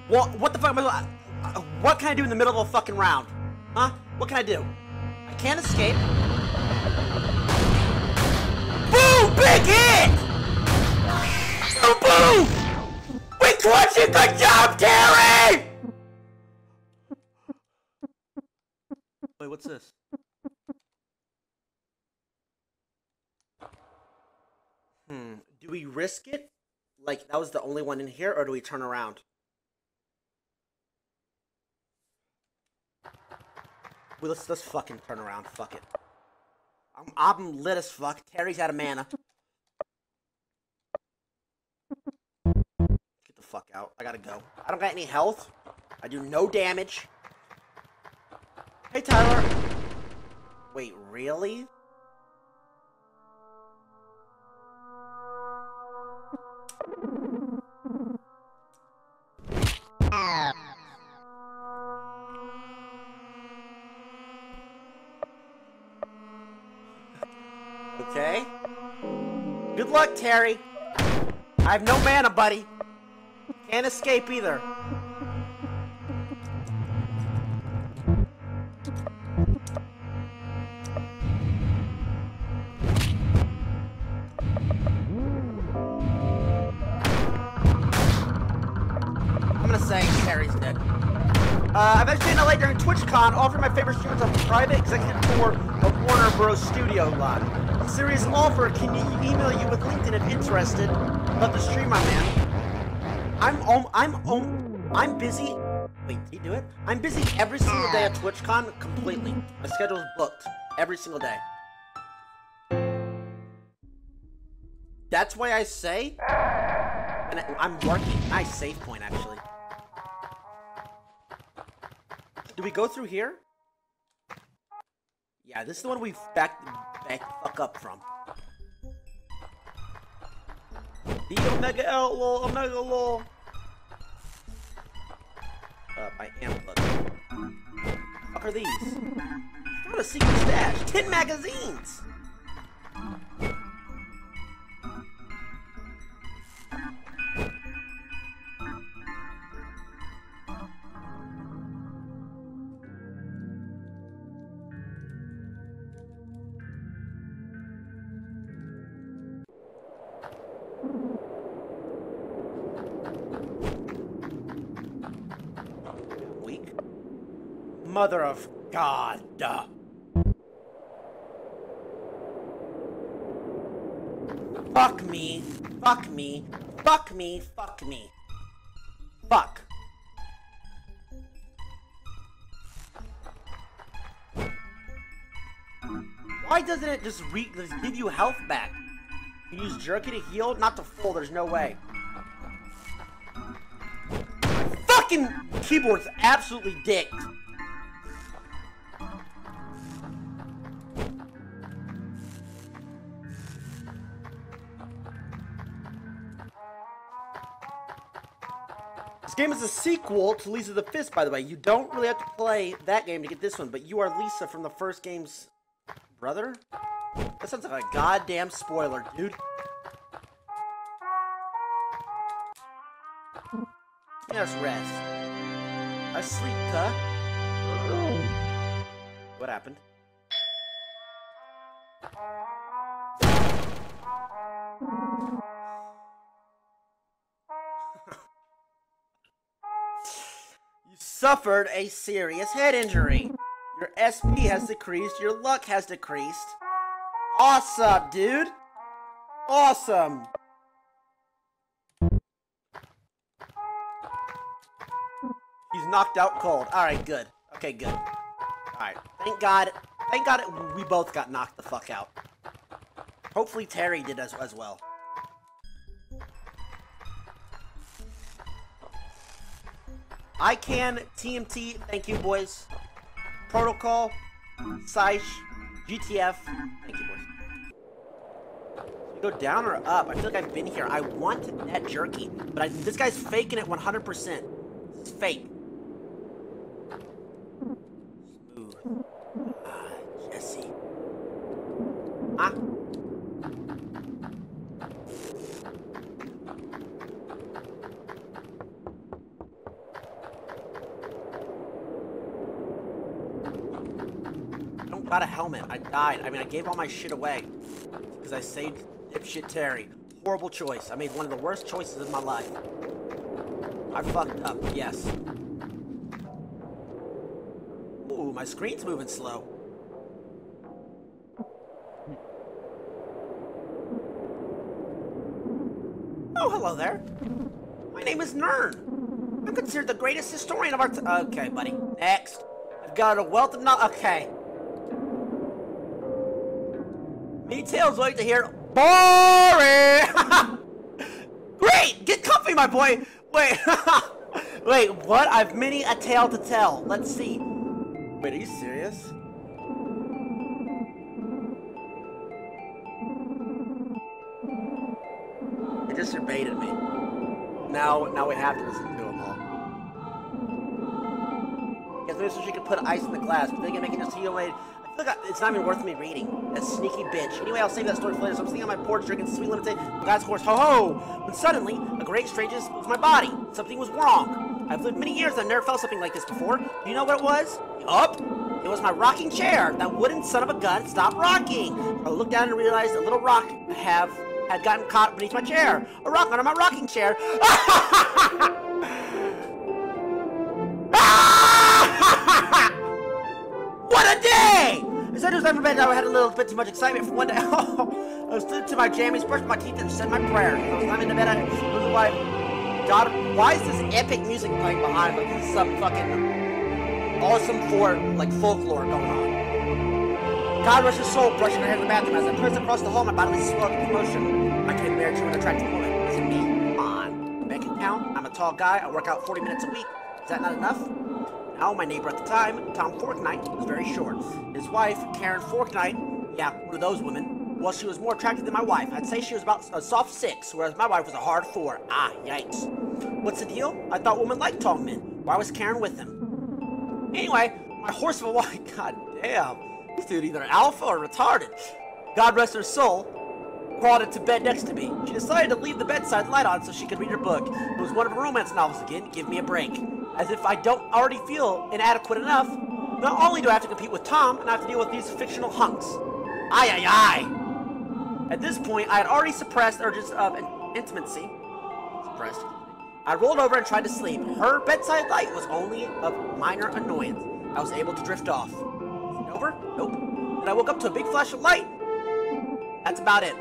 What, what the fuck am I uh, What can I do in the middle of a fucking round? Huh? What can I do? I can't escape. Boom! Big hit! Boom! Boom! We crushed it! Good job, Terry! What's this? Hmm. Do we risk it? Like, that was the only one in here, or do we turn around? Well, let's, let's fucking turn around. Fuck it. I'm, I'm lit as fuck. Terry's out of mana. Get the fuck out. I gotta go. I don't got any health. I do no damage. Hey, Tyler. Wait, really? Okay. Good luck, Terry. I have no mana, buddy. Can't escape either. TwitchCon, offering my favorite streamers a private executive tour of Warner Bros. Studio Lot. Serious offer, can you email you with LinkedIn if interested? Love the stream, my man. I'm om I'm om I'm busy. Wait, did he do it? I'm busy every single day at TwitchCon completely. My schedule is booked every single day. That's why I say, and I'm working. Nice save point, actually. Do we go through here? Yeah, this is the one we back back fuck up from. The Omega Outlaw, Omega Law. Uh, I am. What are these? It's not a secret stash. Ten magazines. Mother of God. Fuck me. Fuck me. Fuck me. Fuck me. Fuck. Why doesn't it just re just give you health back? You use jerky to heal, not to full. There's no way. Fucking keyboard's absolutely dick. Game is a sequel to Lisa the First, by the way. You don't really have to play that game to get this one, but you are Lisa from the first game's brother? That sounds like a goddamn spoiler, dude. Yes, rest. Asleep, huh? What happened? Suffered a serious head injury. Your SP has decreased, your luck has decreased. Awesome, dude! Awesome! He's knocked out cold. Alright, good. Okay, good. Alright. Thank God. Thank God we both got knocked the fuck out. Hopefully Terry did as, as well. I can TMT. Thank you, boys. Protocol. Saish. GTF. Thank you, boys. Go down or up? I feel like I've been here. I want that jerky, but I, this guy's faking it 100%. It's fake. got a helmet. I died. I mean, I gave all my shit away because I saved dipshit Terry. Horrible choice. I made one of the worst choices of my life. I fucked up. Yes. Ooh, my screen's moving slow. Oh, hello there. My name is Nern. I'm considered the greatest historian of our t- Okay, buddy. Next. I've got a wealth of knowledge. Okay. Tales wait to hear. Boring! Great! Get comfy, my boy! Wait. Wait, what? I've many a tale to tell. Let's see. Wait, are you serious? It just debated me. Now, now we have to listen to them all. Yes, maybe so she could put ice in the glass, but then again, making just heal I like it's not even worth me reading. That sneaky bitch. Anyway, I'll save that story for later. So I'm sitting on my porch drinking sweet lemonade. God's horse, ho ho! When suddenly, a great strangeness moved my body. Something was wrong. I've lived many years and I've never felt something like this before. Do you know what it was? Up! It was my rocking chair. That wooden son of a gun stopped rocking. I looked down and realized a little rock have had gotten caught beneath my chair. A rock under my rocking chair. day! As I was ever bed, I had a little bit too much excitement for one day. I stood to my jammies, brushed my teeth, and said my prayer. I was climbing to bed. I was like, God, why is this epic music playing behind? me? Like this is some fucking awesome for like folklore going on. God rest his soul, brushing her hair in the bathroom as I pressed across the hall. My bodily swelled with emotion. I came married to an attractive woman. Is it me? On. Bank account. I'm a tall guy. I work out 40 minutes a week. Is that not enough? Now, my neighbor at the time, Tom Forknight, was very short. His wife, Karen Forknight, yeah, one of those women, well, she was more attractive than my wife. I'd say she was about a soft six, whereas my wife was a hard four. Ah, yikes. What's the deal? I thought women liked tall men. Why was Karen with him? Anyway, my horse of a wife, god damn. This dude either alpha or retarded. God rest her soul, crawled into bed next to me. She decided to leave the bedside light on so she could read her book. It was one of her romance novels again. Give me a break. As if I don't already feel inadequate enough. Not only do I have to compete with Tom, and I have to deal with these fictional hunks. Aye, aye, aye. At this point, I had already suppressed urges of in- intimacy. Suppressed. I rolled over and tried to sleep. Her bedside light was only of minor annoyance. I was able to drift off. Over? Nope. And I woke up to a big flash of light. That's about it.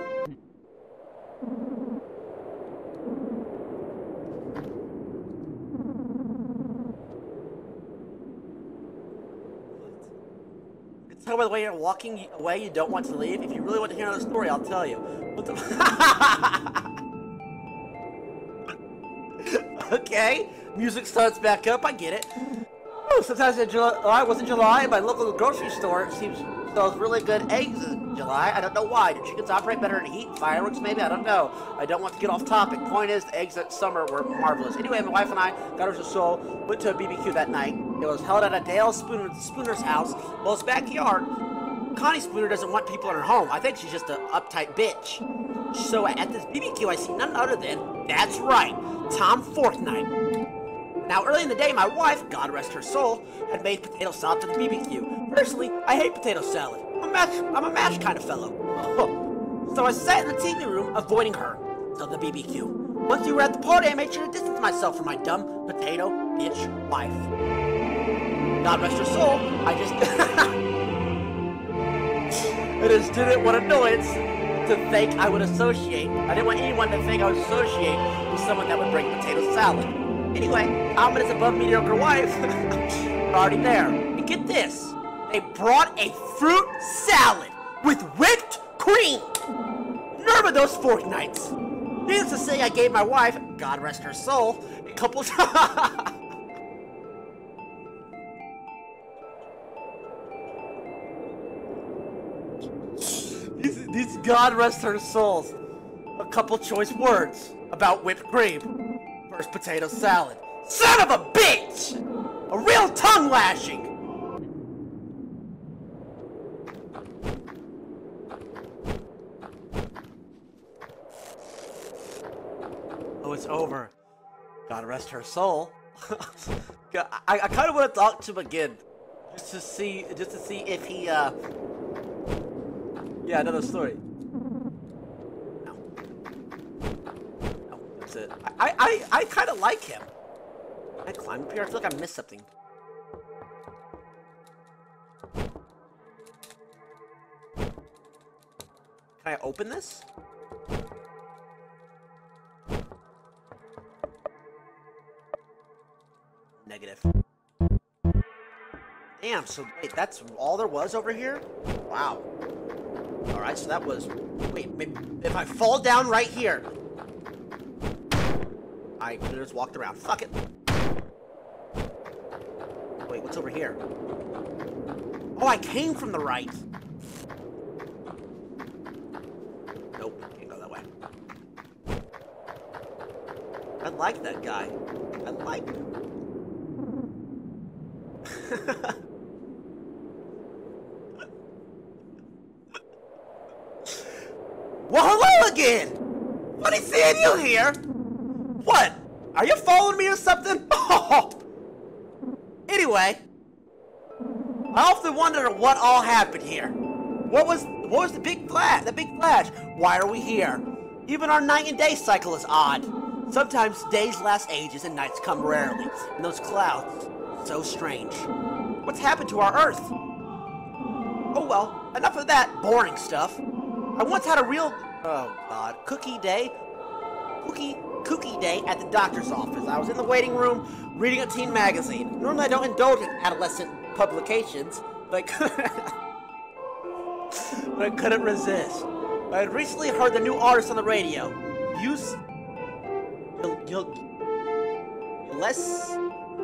Tell by the way you're walking away you don't want to leave. If you really want to hear another story, I'll tell you. What the Okay, music starts back up, I get it. Oh, sometimes in July, oh, I was in July, my local grocery store seems sells really good eggs in July. I don't know why. Do chickens operate better in heat? Fireworks, maybe? I don't know. I don't want to get off topic. Point is, the eggs that summer were marvelous. Anyway, my wife and I, got her soul, went to a BBQ that night. It was held at a Dale Spooner, Spooner's house. Well, his backyard. Connie Spooner doesn't want people in her home. I think she's just an uptight bitch. So at this BBQ, I see none other than, that's right, Tom Forknight. Now, early in the day, my wife, God rest her soul, had made potato salad for the BBQ. Personally, I hate potato salad. I'm a mash, I'm a mash kind of fellow. so I sat in the TV room, avoiding her, So the BBQ. Once we were at the party, I made sure to distance myself from my dumb potato bitch wife. God rest her soul, I just... I just didn't want annoyance to think I would associate. I didn't want anyone to think I would associate with someone that would bring potato salad. Anyway, Almond above mediocre wife are already there. And get this, they brought a fruit salad with whipped cream. Of those Forknights. Needless to say, I gave my wife, God rest her soul, a couple. these, these God rest her souls. A couple choice words about whipped cream. First potato salad. Son of a bitch! A real tongue lashing! Oh, it's over. God rest her soul. I, I kind of want to talk to him again. just to see, just to see if he, uh, yeah, another story. I, I, I kind of like him. I climb up here. I feel like I missed something. Can I open this? Negative. Damn, so wait, that's all there was over here? Wow. Alright, so that was... Wait, if I fall down right here... I just walked around. Fuck it. Wait, what's over here? Oh, I came from the right. Nope, can't go that way. I like that guy. I like him. well, hello again! Funny seeing you here! Are you following me or something? Oh. anyway, I often wonder what all happened here. What was what was the big flash? The big flash. Why are we here? Even our night and day cycle is odd. Sometimes days last ages and nights come rarely, and those clouds, so strange. What's happened to our Earth? Oh well, enough of that boring stuff. I once had a real, oh god, cookie day, cookie, cookie day at the doctor's office. I was in the waiting room reading a teen magazine. Normally I don't indulge in adolescent publications, but but I couldn't resist. I had recently heard the new artist on the radio. Use... Less...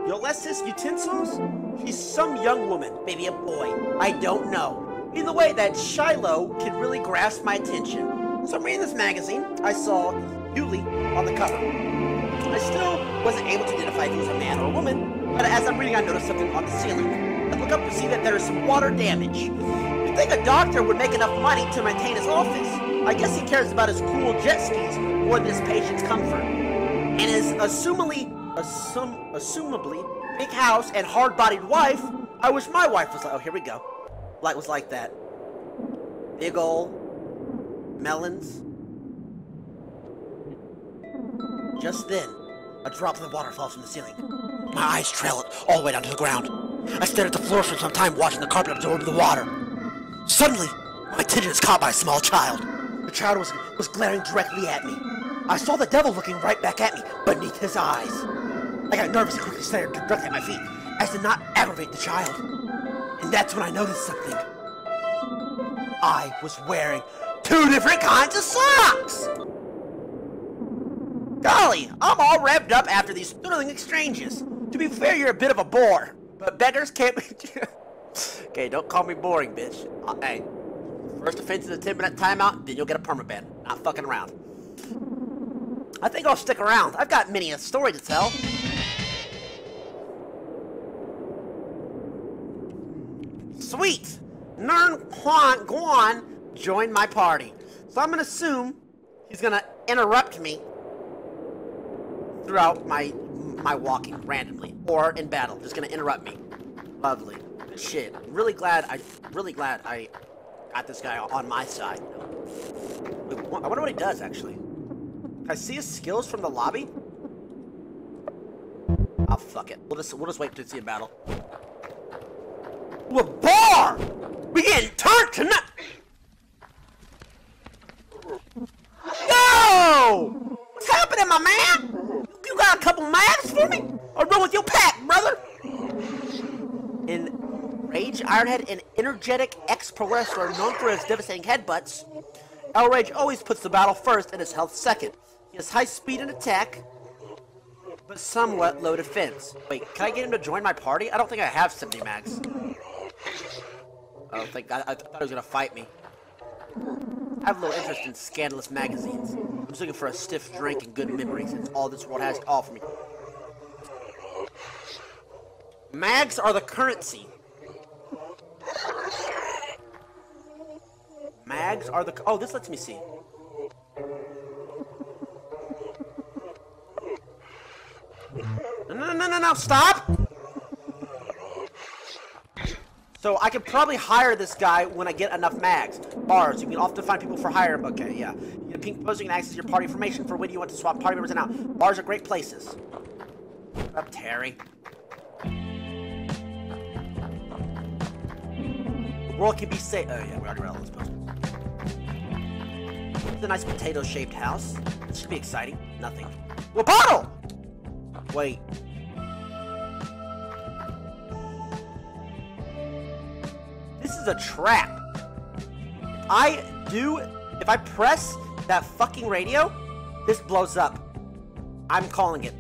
Ulysses Utensils? She's some young woman, maybe a boy. I don't know. Either way, that Shiloh can really grasp my attention. So I'm reading this magazine. I saw Yuli on the cover. I still wasn't able to identify if it was a man or a woman, but as I'm reading, I noticed something on the ceiling. I look up to see that there is some water damage. You'd think a doctor would make enough money to maintain his office. I guess he cares about his cool jet skis more than his patient's comfort. And his assumably assum assumably big house and hard-bodied wife, I wish my wife was like, oh, here we go. Like was like that. Big ol' melons. Just then, a drop of water falls from the ceiling. My eyes trail it all the way down to the ground. I stared at the floor for some time watching the carpet absorb the water. Suddenly, my attention is caught by a small child. The child was, was glaring directly at me. I saw the devil looking right back at me, beneath his eyes. I got nervous and quickly stared directly at my feet, as to not aggravate the child. And that's when I noticed something. I was wearing two different kinds of socks! Golly, I'm all revved up after these thrilling exchanges. To be fair, you're a bit of a bore, but beggars can't be... okay, don't call me boring, bitch. Uh, hey, first offense is a 10-minute timeout, then you'll get a permaban. Not fucking around. I think I'll stick around. I've got many a story to tell. Sweet! Nern Quan Guan joined my party. So I'm gonna assume he's gonna interrupt me throughout my my walking randomly or in battle. Just gonna interrupt me. Lovely. Shit. Really glad I really glad I got this guy on my side. I wonder what he does actually. I see his skills from the lobby? Oh fuck it. We'll just we'll just wait to see a battle. We're bar! We getting turned tonight! Yo! What's happening, my man? You got a couple mags for me? I'll run with your pack, brother! In Rage Ironhead, an energetic ex-pro wrestler known for his devastating headbutts, El Rage always puts the battle first and his health second. He has high speed and attack, but somewhat low defense. Wait, can I get him to join my party? I don't think I have 70 mags. I don't oh, think I, I thought he was gonna fight me. I have a little interest in scandalous magazines. Just looking for a stiff drink and good memories. It's all this world has to offer me. Mags are the currency. Mags are the... Oh, this lets me see. No, no, no, no, no, stop! So I could probably hire this guy when I get enough mags. Bars, you can often find people for hire. Okay, yeah. You can access your party information for when you want to swap party members and out. Bars are great places. What up, Terry? The world can be safe. Oh yeah, we already read all those posters. It's a nice potato-shaped house. This should be exciting. Nothing. Well, bottle! Wait. This is a trap. I do, if I press that fucking radio, this blows up. I'm calling it.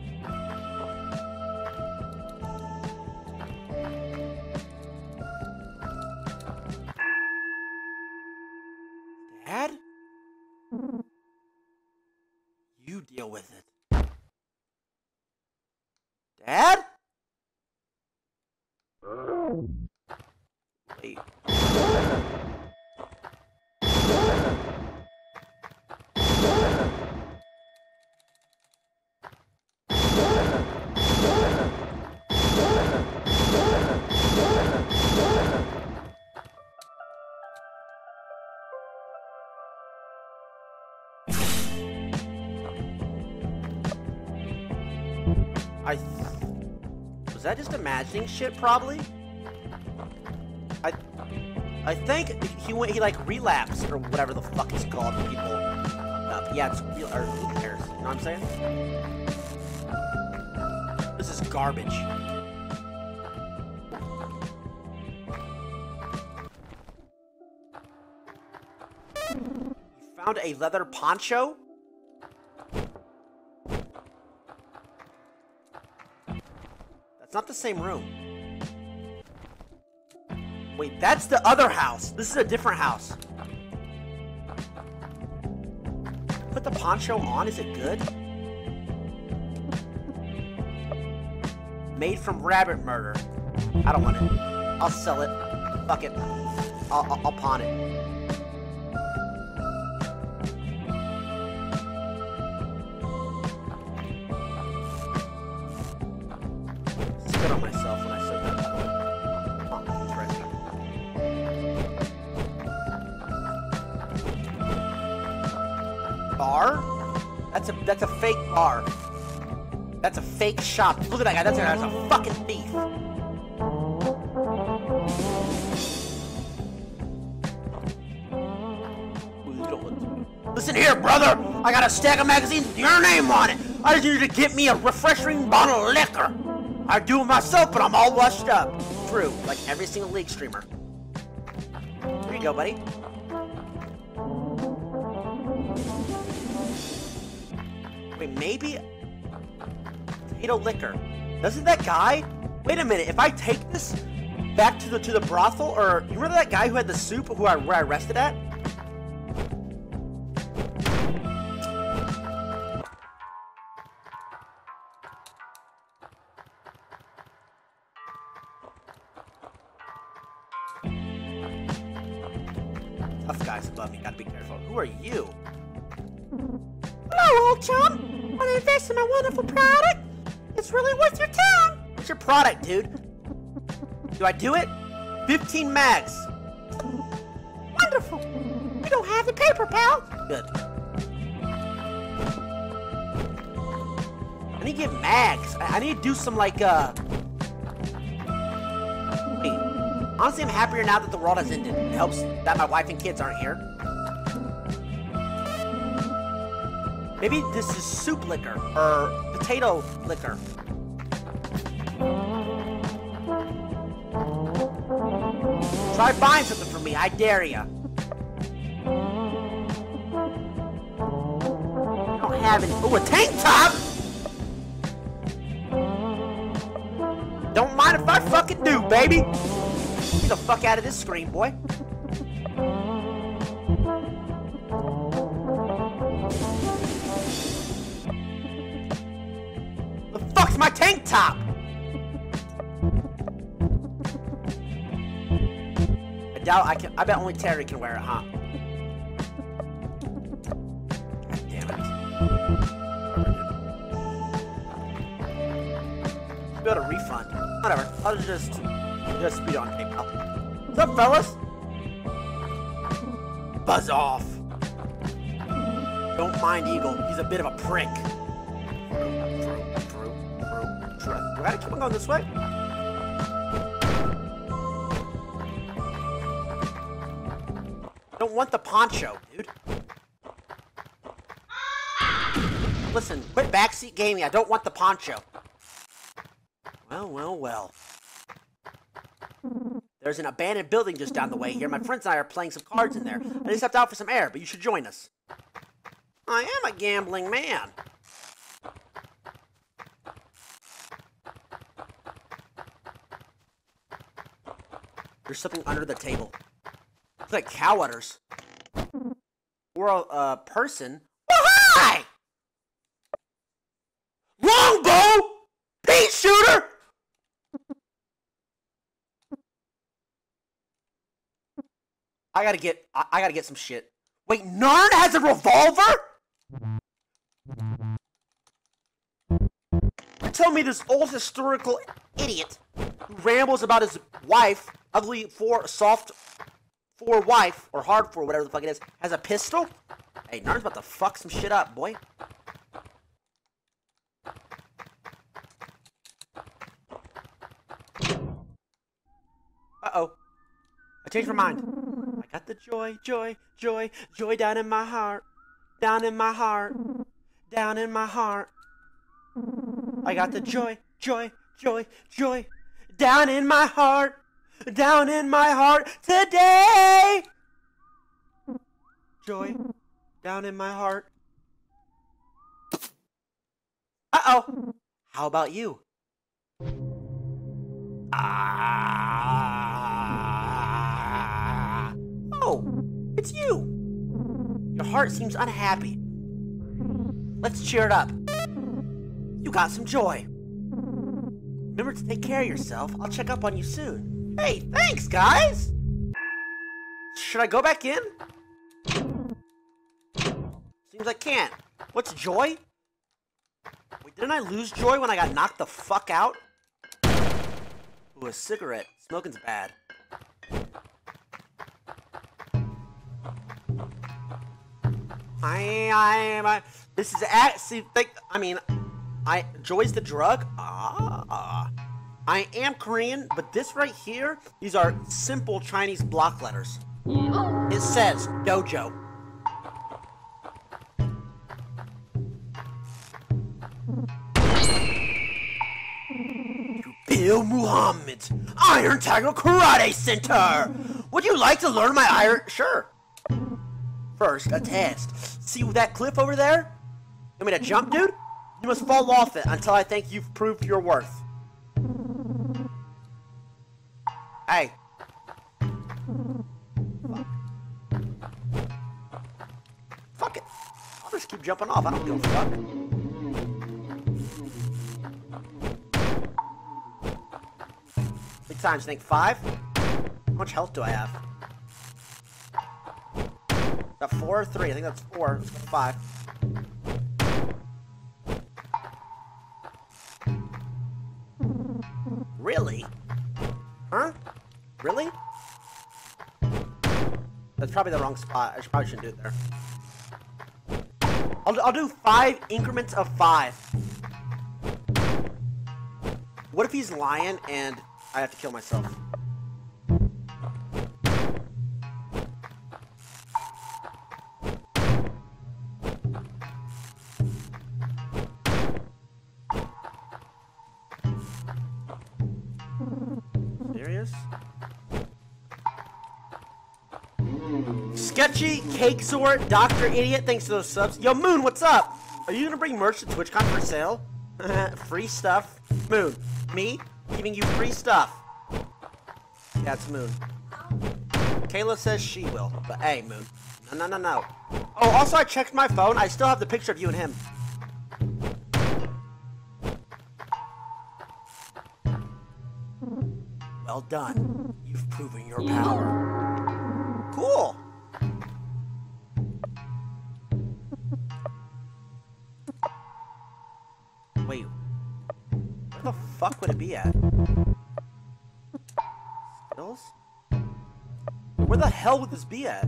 Dad? You deal with it. Dad? I was that just imagining shit? Probably. I I think he went he like relapsed or whatever the fuck it's called. People, uh, yeah, it's real or who cares? You know what I'm saying? This is garbage. You found a leather poncho? Not the same room. Wait, that's the other house. This is a different house. Put the poncho on. Is it good? Made from rabbit murder. I don't want it. I'll sell it. Fuck it. I'll, I'll, I'll pawn it. That's a fake shop. Look at that guy. That's a, that's a fucking thief. Listen here, brother. I got a stack of magazines with your name on it. I just need you to get me a refreshing bottle of liquor. I do it myself, but I'm all washed up. True, like every single league streamer. Here you go, buddy. Liquor. Doesn't that guy? Wait a minute. If I take this back to the to the brothel, or you remember that guy who had the soup, who I where I rested at? Product, dude? Do I do it? 15 mags. Wonderful. We don't have the paper, pal. Good. I need to get mags. I, I need to do some like uh. Wait. Honestly, I'm happier now that the world has ended. It helps that my wife and kids aren't here. Maybe this is soup liquor or potato liquor. Try buying something for me, I dare ya. I don't have any. Oh, a tank top! Don't mind if I fucking do, baby. Get the fuck out of this screen, boy. Doubt I can. I bet only Terry can wear it, huh? Damn it. To refund. Whatever. I'll just just be on PayPal. What's up, fellas? Buzz off. Don't mind Eagle. He's a bit of a prick. True, true, true. Do I gotta keep on going this way? Want the poncho, dude. Listen, quit backseat gaming. I don't want the poncho. Well, well, well. There's an abandoned building just down the way here. My friends and I are playing some cards in there. I just stepped out for some air, but you should join us. I am a gambling man. There's something under the table. It's like cow udders. Or a uh, person. Oh, hi! Longbow! Pea shooter! I gotta get. I, I gotta get some shit. Wait, Narn has a revolver? Tell me this old historical idiot who rambles about his wife, ugly for soft for wife or hard for whatever the fuck it is, has a pistol? Hey, Narn's about to fuck some shit up, boy. Uh-oh. I changed my mind. I got the joy, joy, joy, joy down in my heart. Down in my heart. Down in my heart. I got the joy, joy, joy, joy. Down in my heart. Down in my heart today. Joy. Down in my heart. Uh-oh. How about you? Ah. Oh, it's you. Your heart seems unhappy. Let's cheer it up. You got some joy. Remember to take care of yourself. I'll check up on you soon. Hey, thanks, guys! Should I go back in? Seems I can't. What's joy? Wait, didn't I lose joy when I got knocked the fuck out? Ooh, a cigarette. Smoking's bad. I, I, I, this is actually, like, I mean, I, joy's the drug? Ah. I am Korean, but this right here, these are simple Chinese block letters. It says dojo. Bill Muhammad's Iron Tiger Karate Center. Would you like to learn my iron? Sure. First, a test. See that cliff over there? You want me to jump, dude? You must fall off it until I think you've proved your worth. Hey. Fuck. It. I'll just keep jumping off. I don't give a fuck. Big times, think five? How much health do I have? Is four or three? I think that's four. Let's go five. Probably the wrong spot. I should, probably shouldn't do it there. I'll, I'll do five increments of five. What if he's lying and I have to kill myself? Cake Sword, Dr. Idiot, thanks to those subs. Yo, Moon, what's up? Are you gonna bring merch to TwitchCon for sale? free stuff? Moon, me? Giving you free stuff. It's Moon. Kayla says she will, but hey, Moon. No, no, no, no. Oh, also, I checked my phone. I still have the picture of you and him. Well done. You've proven your power. Hell would this be at?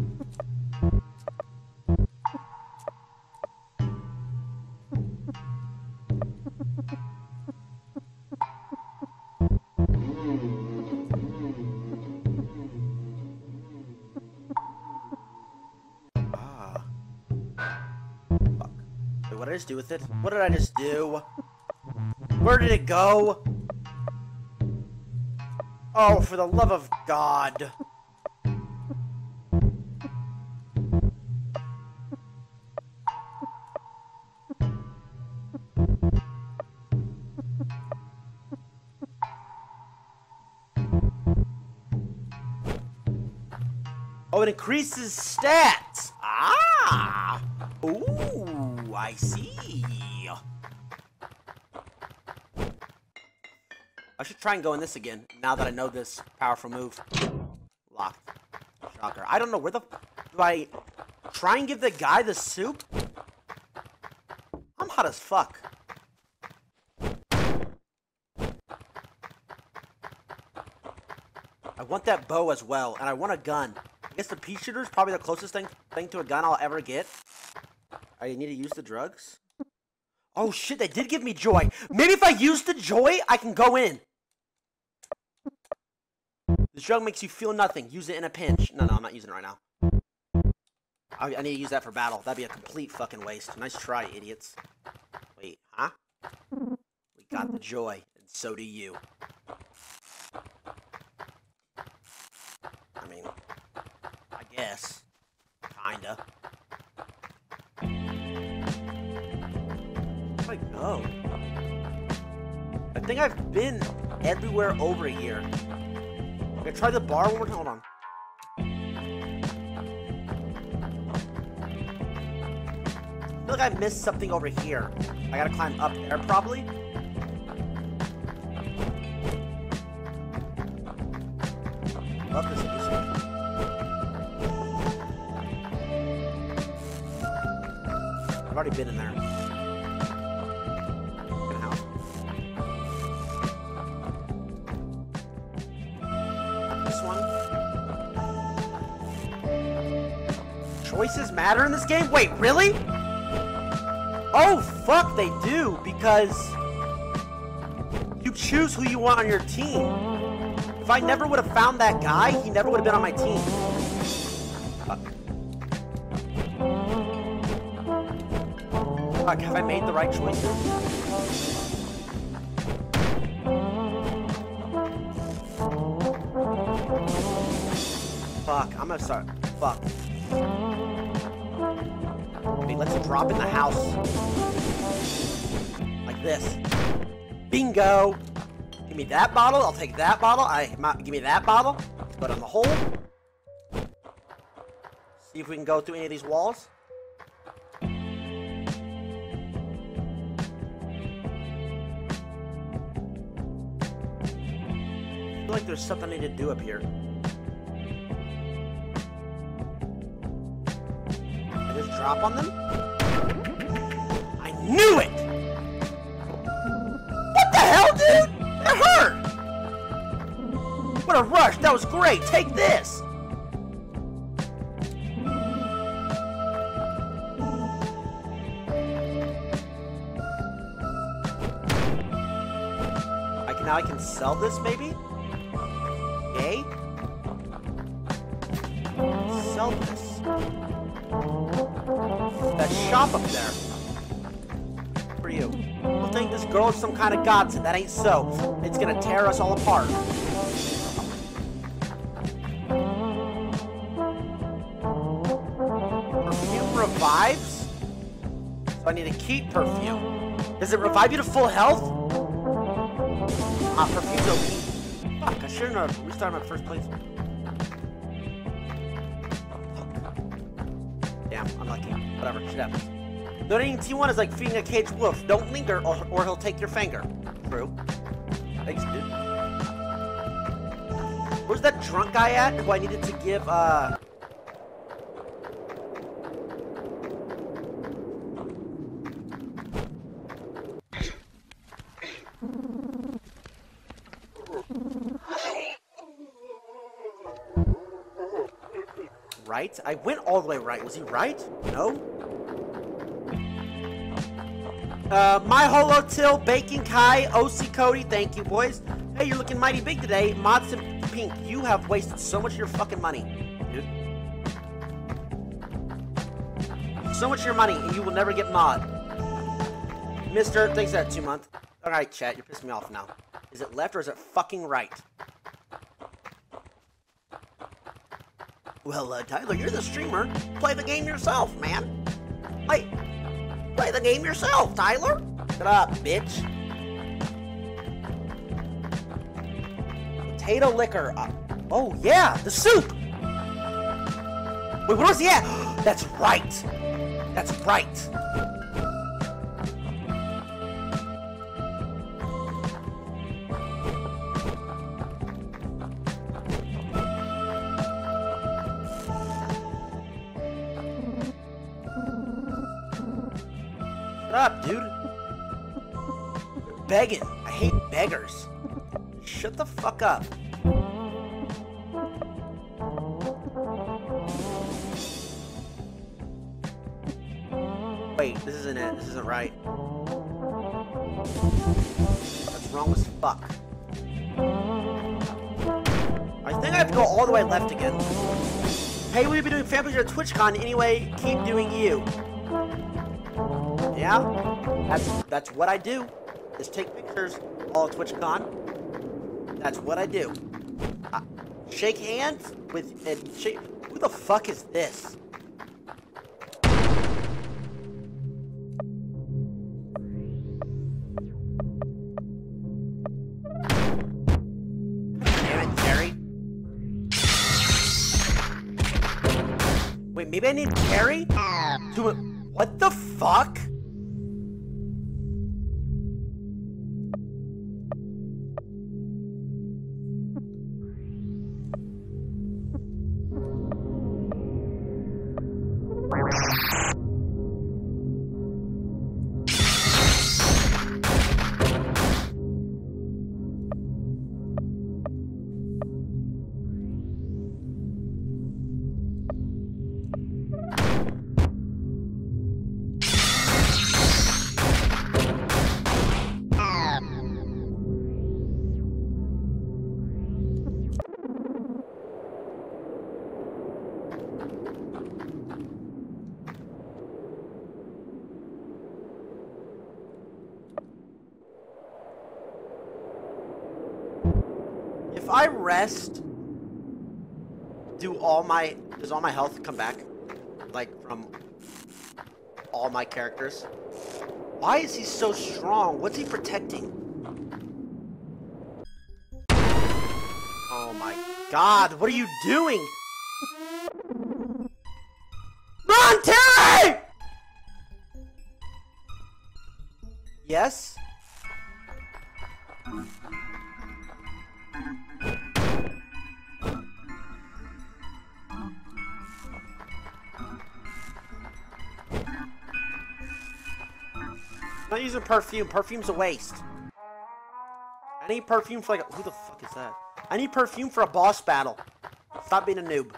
Ah. Fuck. Wait, what did I just do with it? What did I just do? Where did it go? Oh, for the love of God. Oh, it increases stats. Ah. Ooh, I see. I should try and go in this again, now that I know this powerful move. Locked. Shocker. I don't know, where the... Do I try and give the guy the soup? I'm hot as fuck. I want that bow as well, and I want a gun. Guess the pea shooter is probably the closest thing, thing to a gun I'll ever get. I need to use the drugs. Oh shit, they did give me joy. Maybe if I use the joy, I can go in. This drug makes you feel nothing. Use it in a pinch. No, no, I'm not using it right now. I, I need to use that for battle. That'd be a complete fucking waste. Nice try, idiots. Wait, huh? We got the joy, and so do you. Think I've been everywhere over here. Okay, try the bar one more time. Hold on. I feel like I missed something over here. I gotta climb up there, probably. Love this music. I've already been in there. Matter in this game? Wait, really? Oh, fuck, they do, because you choose who you want on your team. If I never would have found that guy, he never would have been on my team. Fuck. Fuck, have I made the right choice? Fuck, I'm gonna start. Fuck. Wait, in the house. Like this. Bingo! Give me that bottle, I'll take that bottle. I give me that bottle. Put on the hole. See if we can go through any of these walls. I feel like there's something I need to do up here. I just drop on them? Knew it! What the hell, dude? It hurt! What a rush! That was great! Take this! I can, now I can sell this, maybe? Yay? Sell this. That shop up there. Some kind of godsend. That ain't so. It's gonna tear us all apart. Perfume revives? So I need to keep perfume. Does it revive you to full health? Ah, perfume's OP. Fuck, I shouldn't have restarted my first place. Damn, unlucky. Whatever, shit happens. Donating T1 is like feeding a caged wolf. Don't linger or, or he'll take your finger. True. Thanks, dude. Where's that drunk guy at who I needed to give, uh... right? I went all the way right. Was he right? No? Uh, my Holo Till, Kai, OC Cody, thank you, boys. Hey, you're looking mighty big today. Modson Pink, you have wasted so much of your fucking money, dude. So much of your money, and you will never get mod. Mister, thanks for that two month. Alright, chat, you're pissing me off now. Is it left or is it fucking right? Well, uh, Tyler, you're the streamer. Play the game yourself, man. Play, play the game yourself, Tyler. Shut up, bitch. Potato liquor. Uh, oh, yeah, the soup. Wait, what was he at? That's right. That's right. Fuck up. Wait, this isn't it. This isn't right. That's wrong as fuck. I think I have to go all the way left again. Hey, we've been doing fan at TwitchCon anyway. Keep doing you. Yeah, that's that's what I do. Is take pictures all at TwitchCon. That's what I do. Uh, shake hands with and shake. Who the fuck is this? Wait, maybe I need Terry? To what the fuck? Rest, do all my does all my health come back? Like from all my characters? Why is he so strong? What's he protecting? Oh my god, what are you doing? Run, Yes? Not using perfume. Perfume's a waste. I need perfume for like a, who the fuck is that? I need perfume for a boss battle. Stop being a noob.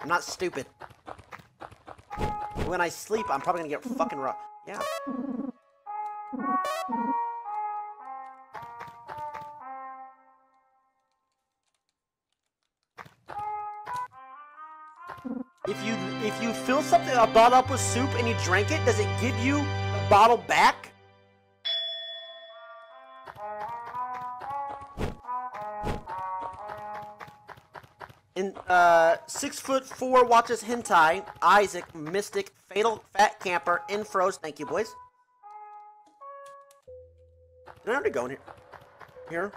I'm not stupid. When I sleep, I'm probably gonna get fucking rough. Yeah. If you fill something a bottle up with soup and you drink it, does it give you the bottle back? In uh, six foot four watches hentai. Isaac Mystic Fatal Fat Camper Infros. Thank you, boys. Did I already go in here? Here.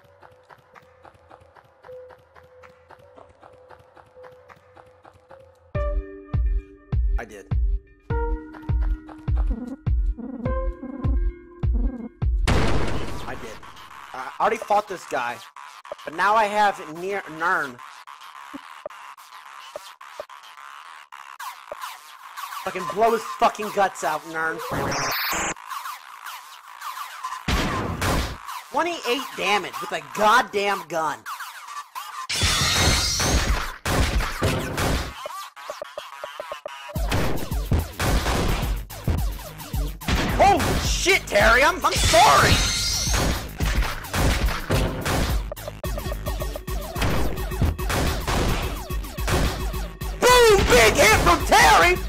I did. I did. I already fought this guy, but now I have near Nern. Fucking blow his fucking guts out, Nern. 28 damage with a goddamn gun. Shit, Terry. I'm, I'm sorry. Boom! Big hit from Terry.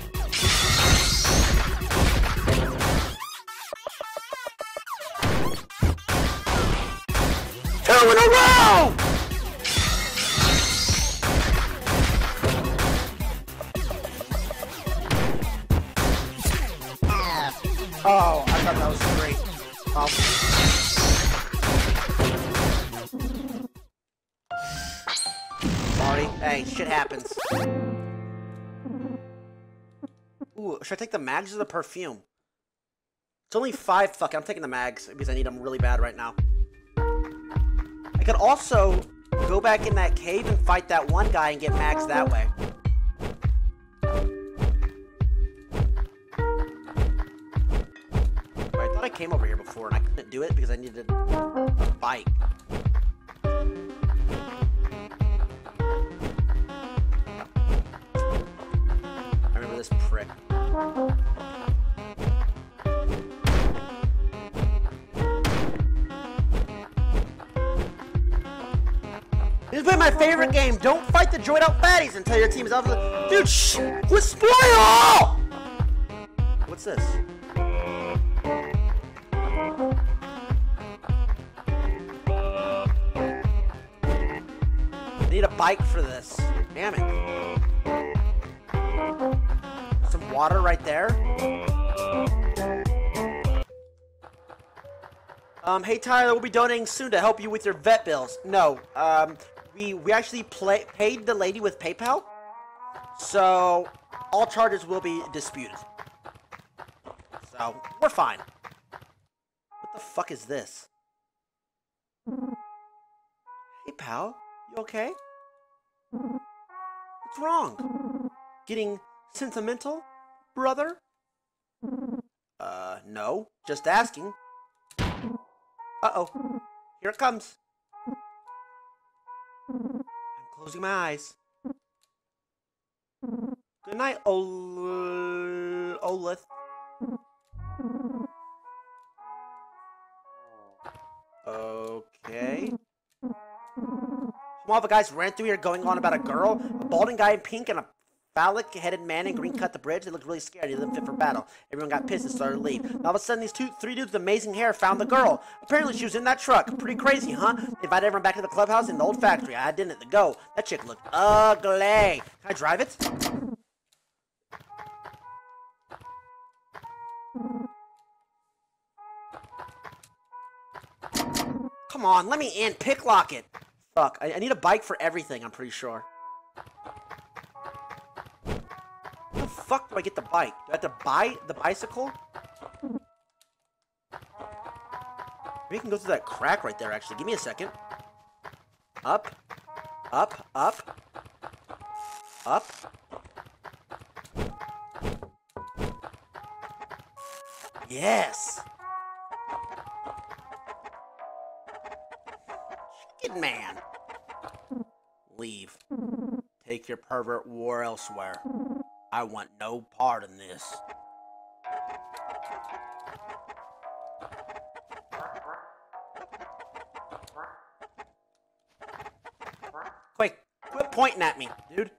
Should I take the mags or the perfume? It's only five. Fuck I'm taking the mags because I need them really bad right now. I could also go back in that cave and fight that one guy and get mags that way. I thought I came over here before and I couldn't do it because I needed a bike. I remember this prick. This been my favorite game. Don't fight the droid out fatties until your team is out of the. Dude, shh! Quit spoil! What's this? I need a bike for this. Damn it. Water right there. Um, hey Tyler, we'll be donating soon to help you with your vet bills. No, um, we we actually play, paid the lady with PayPal, so all charges will be disputed. So we're fine. What the fuck is this? Hey pal, you okay? What's wrong? Getting sentimental, brother? Uh, no, just asking. Uh-oh. Here it comes. I'm closing my eyes. Good night, Ol Olathe. Okay. While the guys ran through here going on about a girl, a balding guy in pink, and a phallic-headed man in green cut the bridge. They looked really scared. They didn't fit for battle. Everyone got pissed and started to leave. All of a sudden, these two, three dudes with amazing hair found the girl. Apparently, she was in that truck. Pretty crazy, huh? They invited everyone back to the clubhouse in the old factory. I didn't to go. That chick looked ugly. Can I drive it? Come on, let me in. Picklock it. Fuck, I, I need a bike for everything, I'm pretty sure. Fuck do I get the bike? Do I have to buy the bicycle? Maybe I can go through that crack right there, actually. Give me a second. Up. Up. Up. Up. Yes! Chicken man! Leave. Take your pervert war elsewhere. I want no part in this. Quick, quit pointing at me, dude.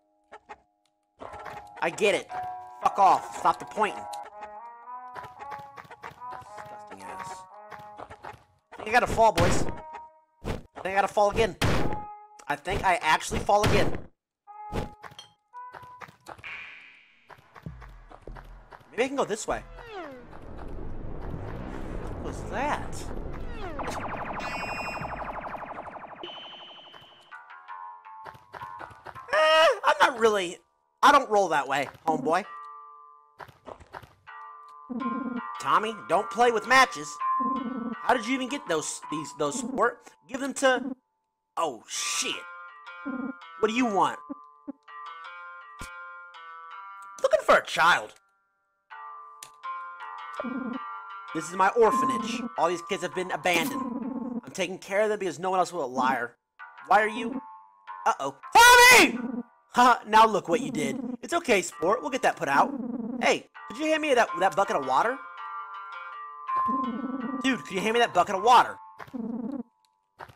I get it. Fuck off. Stop the pointing. Disgusting ass. I think I gotta fall, boys. I think I gotta fall again. I think I actually fall again. Maybe I can go this way. What was that? Eh, I'm not really... I don't roll that way, homeboy. Tommy, don't play with matches. How did you even get those these those sport? Give them to Oh shit. What do you want? Looking for a child. This is my orphanage. All these kids have been abandoned. I'm taking care of them because no one else will. Liar. Why are you? Uh-oh. Tommy! Ha! now look what you did. It's okay, sport. We'll get that put out. Hey, could you hand me that that bucket of water? Dude, could you hand me that bucket of water?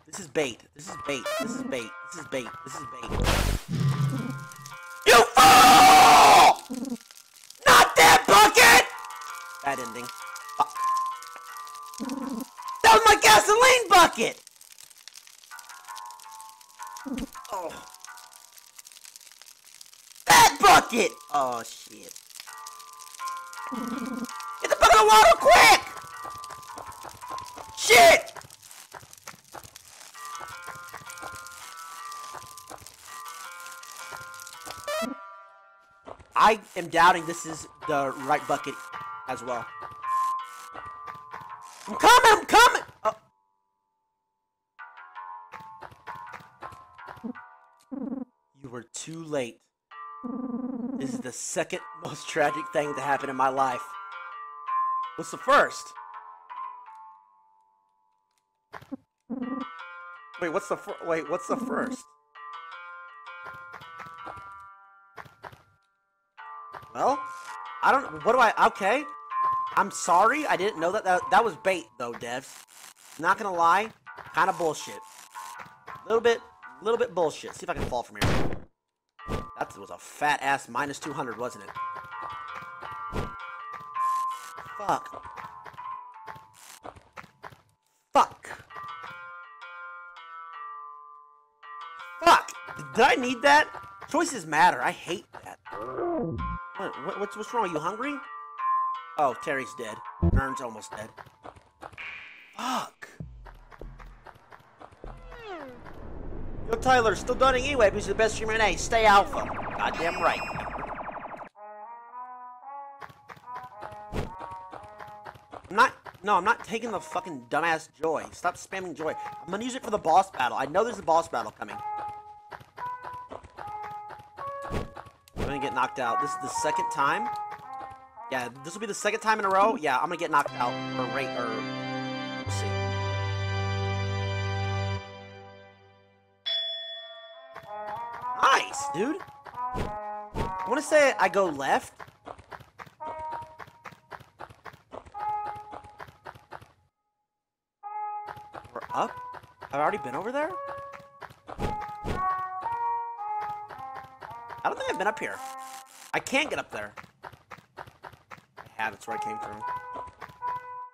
This is bait. This is bait. This is bait. This is bait. This is bait. You fool! Not that bucket! Bad ending. Gasoline bucket! Oh. That bucket! Oh, shit. Get the bucket of water quick! Shit! I am doubting this is the right bucket as well. I'm coming! I'm coming! Were too late. This is the second most tragic thing to happen in my life. What's the first? Wait, what's the fir- wait? What's the first? Well, I don't. What do I? Okay, I'm sorry. I didn't know that. That, that was bait, though, Dev. Not gonna lie, kind of bullshit. A Little bit, A little bit bullshit. See if I can fall from here. That was a fat ass minus 200, wasn't it? Fuck. Fuck. Fuck. Did I need that? Choices matter. I hate that. What, what, what's, what's wrong? You hungry? Oh, Terry's dead. Ern's almost dead. Fuck. Yo, Tyler, still done anyway because you're the best streamer in A. Stay alpha. Goddamn right. I'm not. No, I'm not taking the fucking dumbass joy. Stop spamming joy. I'm gonna use it for the boss battle. I know there's a boss battle coming. I'm gonna get knocked out. This is the second time. Yeah, this will be the second time in a row. Yeah, I'm gonna get knocked out. Or rate, or... dude. I want to say I go left. We're up? I've already been over there? I don't think I've been up here. I can't get up there. I have, it's where I came from.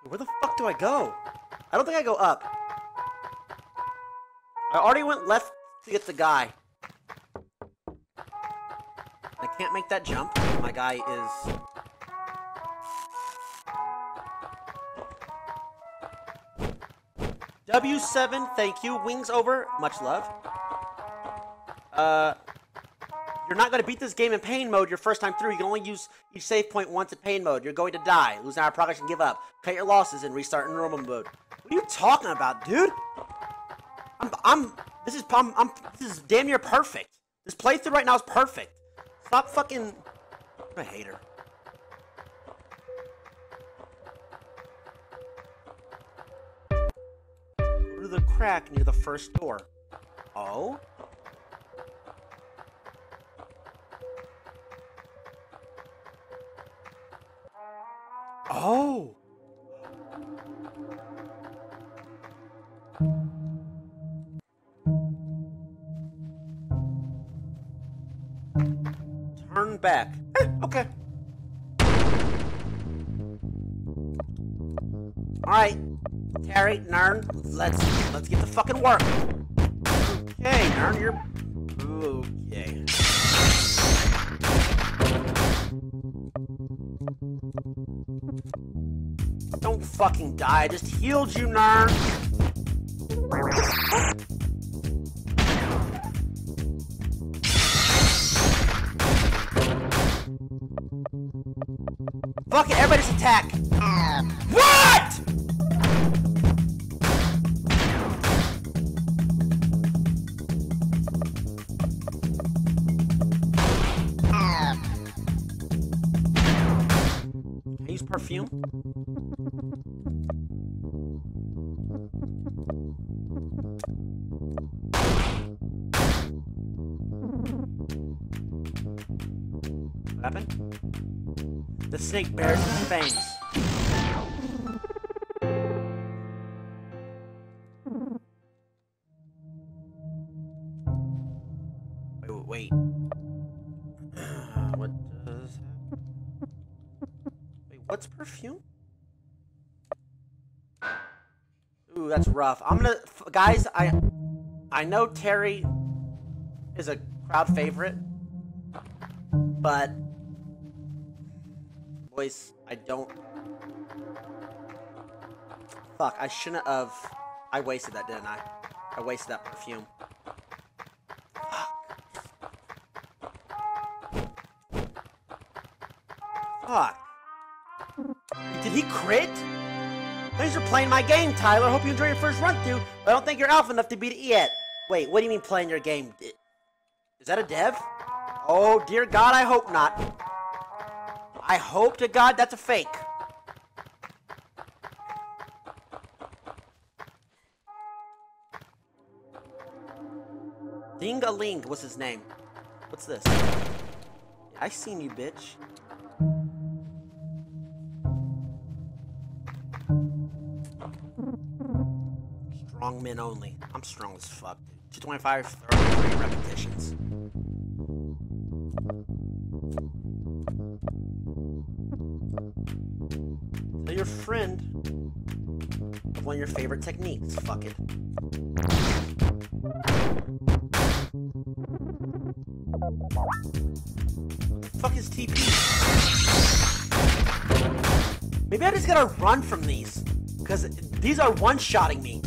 Where the fuck do I go? I don't think I go up. I already went left to get the guy. I can't make that jump. My guy is... W7, thank you. Wings over, much love. Uh, you're not going to beat this game in pain mode your first time through. You can only use each save point once in pain mode. You're going to die, lose an hour progress, and give up. Cut your losses and restart in normal mode. What are you talking about, dude? I'm, I'm, this is, I'm, I'm, this is damn near perfect. This playthrough right now is perfect. Stop fucking, I'm a hater. Go to the crack near the first door. Oh? Oh! Back. Eh, okay. Alright. Terry, Nern, let's let's get the fucking work. Okay, Nern, you're okay. Don't fucking die. I just healed you, Nern. Perfume? What happened? The snake bears its fangs. That's rough. I'm gonna... Guys, I... I know Terry is a crowd favorite, but... Boys, I don't... Fuck, I shouldn't have... I wasted that, didn't I? I wasted that perfume. Fuck. Did he crit? Thanks for playing my game, Tyler. Hope you enjoy your first run through, but I don't think you're alpha enough to beat it yet. Wait, what do you mean playing your game? Is that a dev? Oh, dear God, I hope not. I hope to God that's a fake. Ding-a-ling what's his name. What's this? I seen you, bitch. Strong men only. I'm strong as fuck, 225, 33 repetitions. Tell your friend of one of your favorite techniques. Fuck it. Fuck is TP? Maybe I just gotta run from these. Because these are one-shotting me.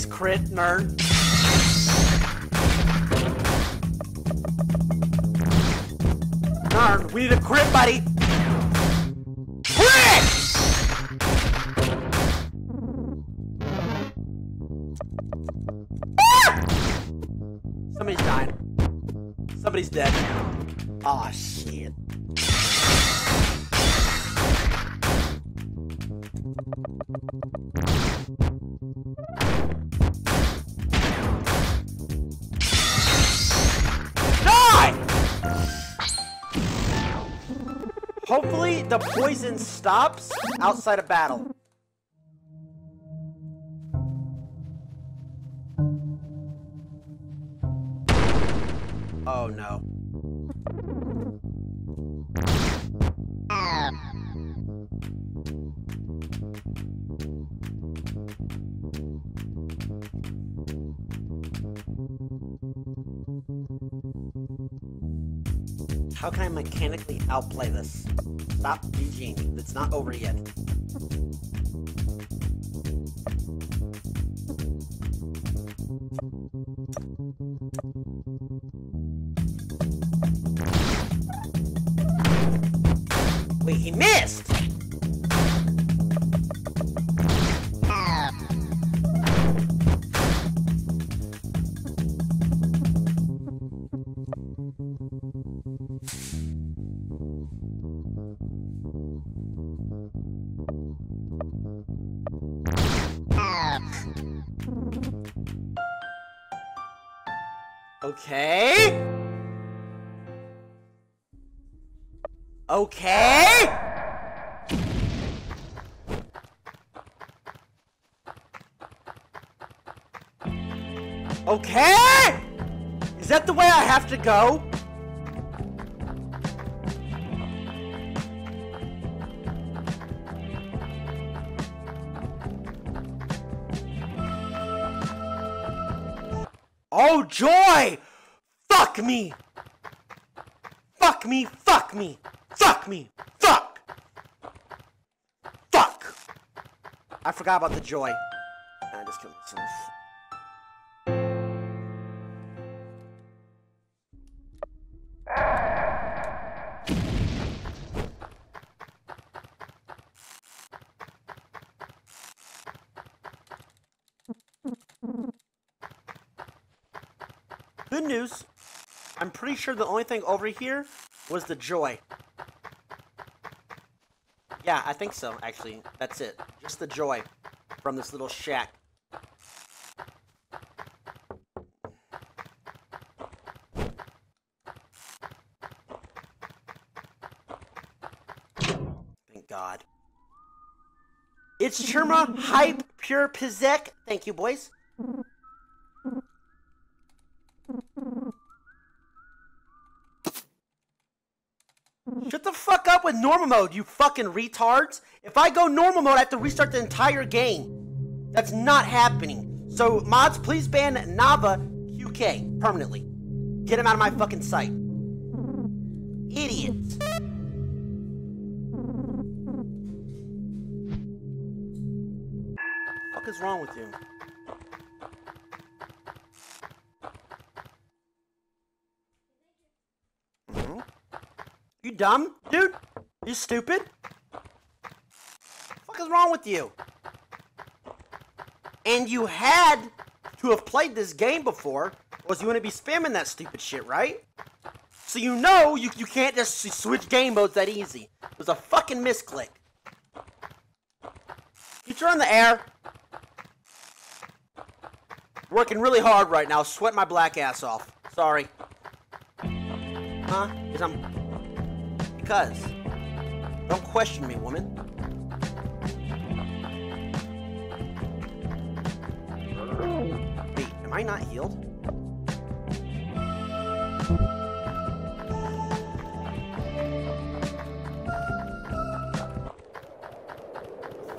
Please crit, nerd. Nerd, we need a crit, buddy. Crit! Ah! Somebody's dying. Somebody's dead. Aw, oh, shit. The poison stops outside of battle. Oh no. How can I mechanically outplay this? Stop DGing. It's not over yet. Okay. Okay? Is that the way I have to go? Oh, joy! Fuck me! Fuck me, fuck me, fuck me, fuck! Fuck! I forgot about the joy. I just killed myself. Good news. I'm pretty sure the only thing over here was the joy. Yeah, I think so, actually. That's it. Just the joy from this little shack. Thank God. It's Chirma Hype Pure Pizek. Thank you, boys. Shut the fuck up with normal mode, you fucking retards. I go normal mode, I have to restart the entire game. That's not happening. So, mods, please ban Nava QK permanently. Get him out of my fucking sight. Idiots. What is wrong with you? You dumb, dude? You stupid? Wrong with you? And you had to have played this game before, or you wouldn't be spamming that stupid shit, right? So you know you, you can't just switch game modes that easy. It was a fucking misclick. You turn the air. Working really hard right now, sweat my black ass off. Sorry. Huh? Because I'm... Because. Don't question me, woman. Am I not healed?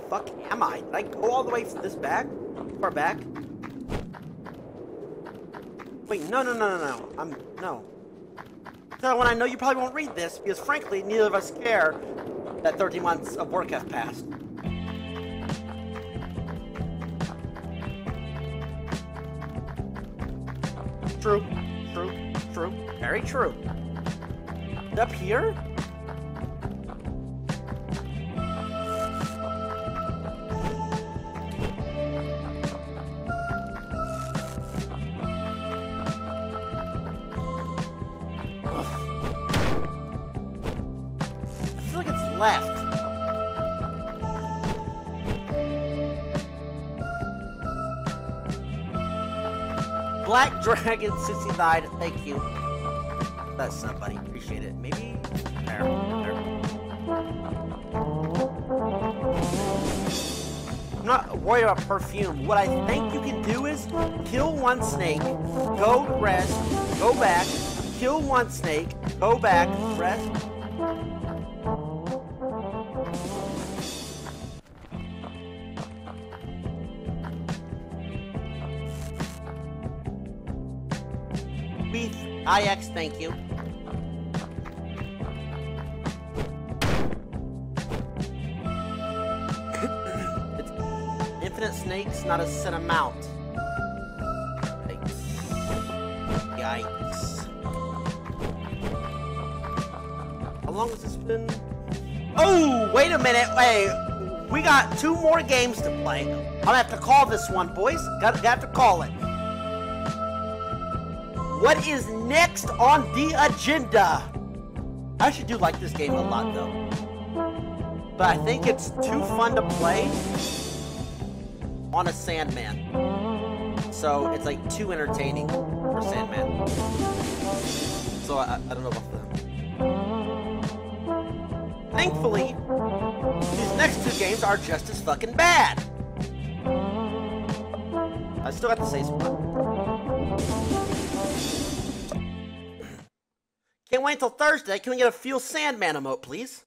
Fuck am I? Did I go all the way this back? Far back? Wait, no, no, no, no, no. I'm, no. So when I know you probably won't read this, because frankly, neither of us care that 13 months of work have passed. True, true, true, very true. Up here? Dragon69, thank you. That's somebody. Appreciate it. Maybe... There. There. I'm not worried about perfume. What I think you can do is kill one snake, go rest, go back, kill one snake, go back, rest, Beef IX, thank you. infinite snakes, not a set amount. Yikes. How long has this been? Oh, wait a minute. Wait. We got two more games to play. I'm gonna have to call this one, boys. Gotta, got to call it. What is next on the agenda? I should do like this game a lot though. But I think it's too fun to play on a Sandman. So it's like too entertaining for Sandman. So I, I don't know about that. Thankfully, these next two games are just as fucking bad. I still have to say spot. Can't wait until Thursday. Can we get a Feel Sandman emote, please?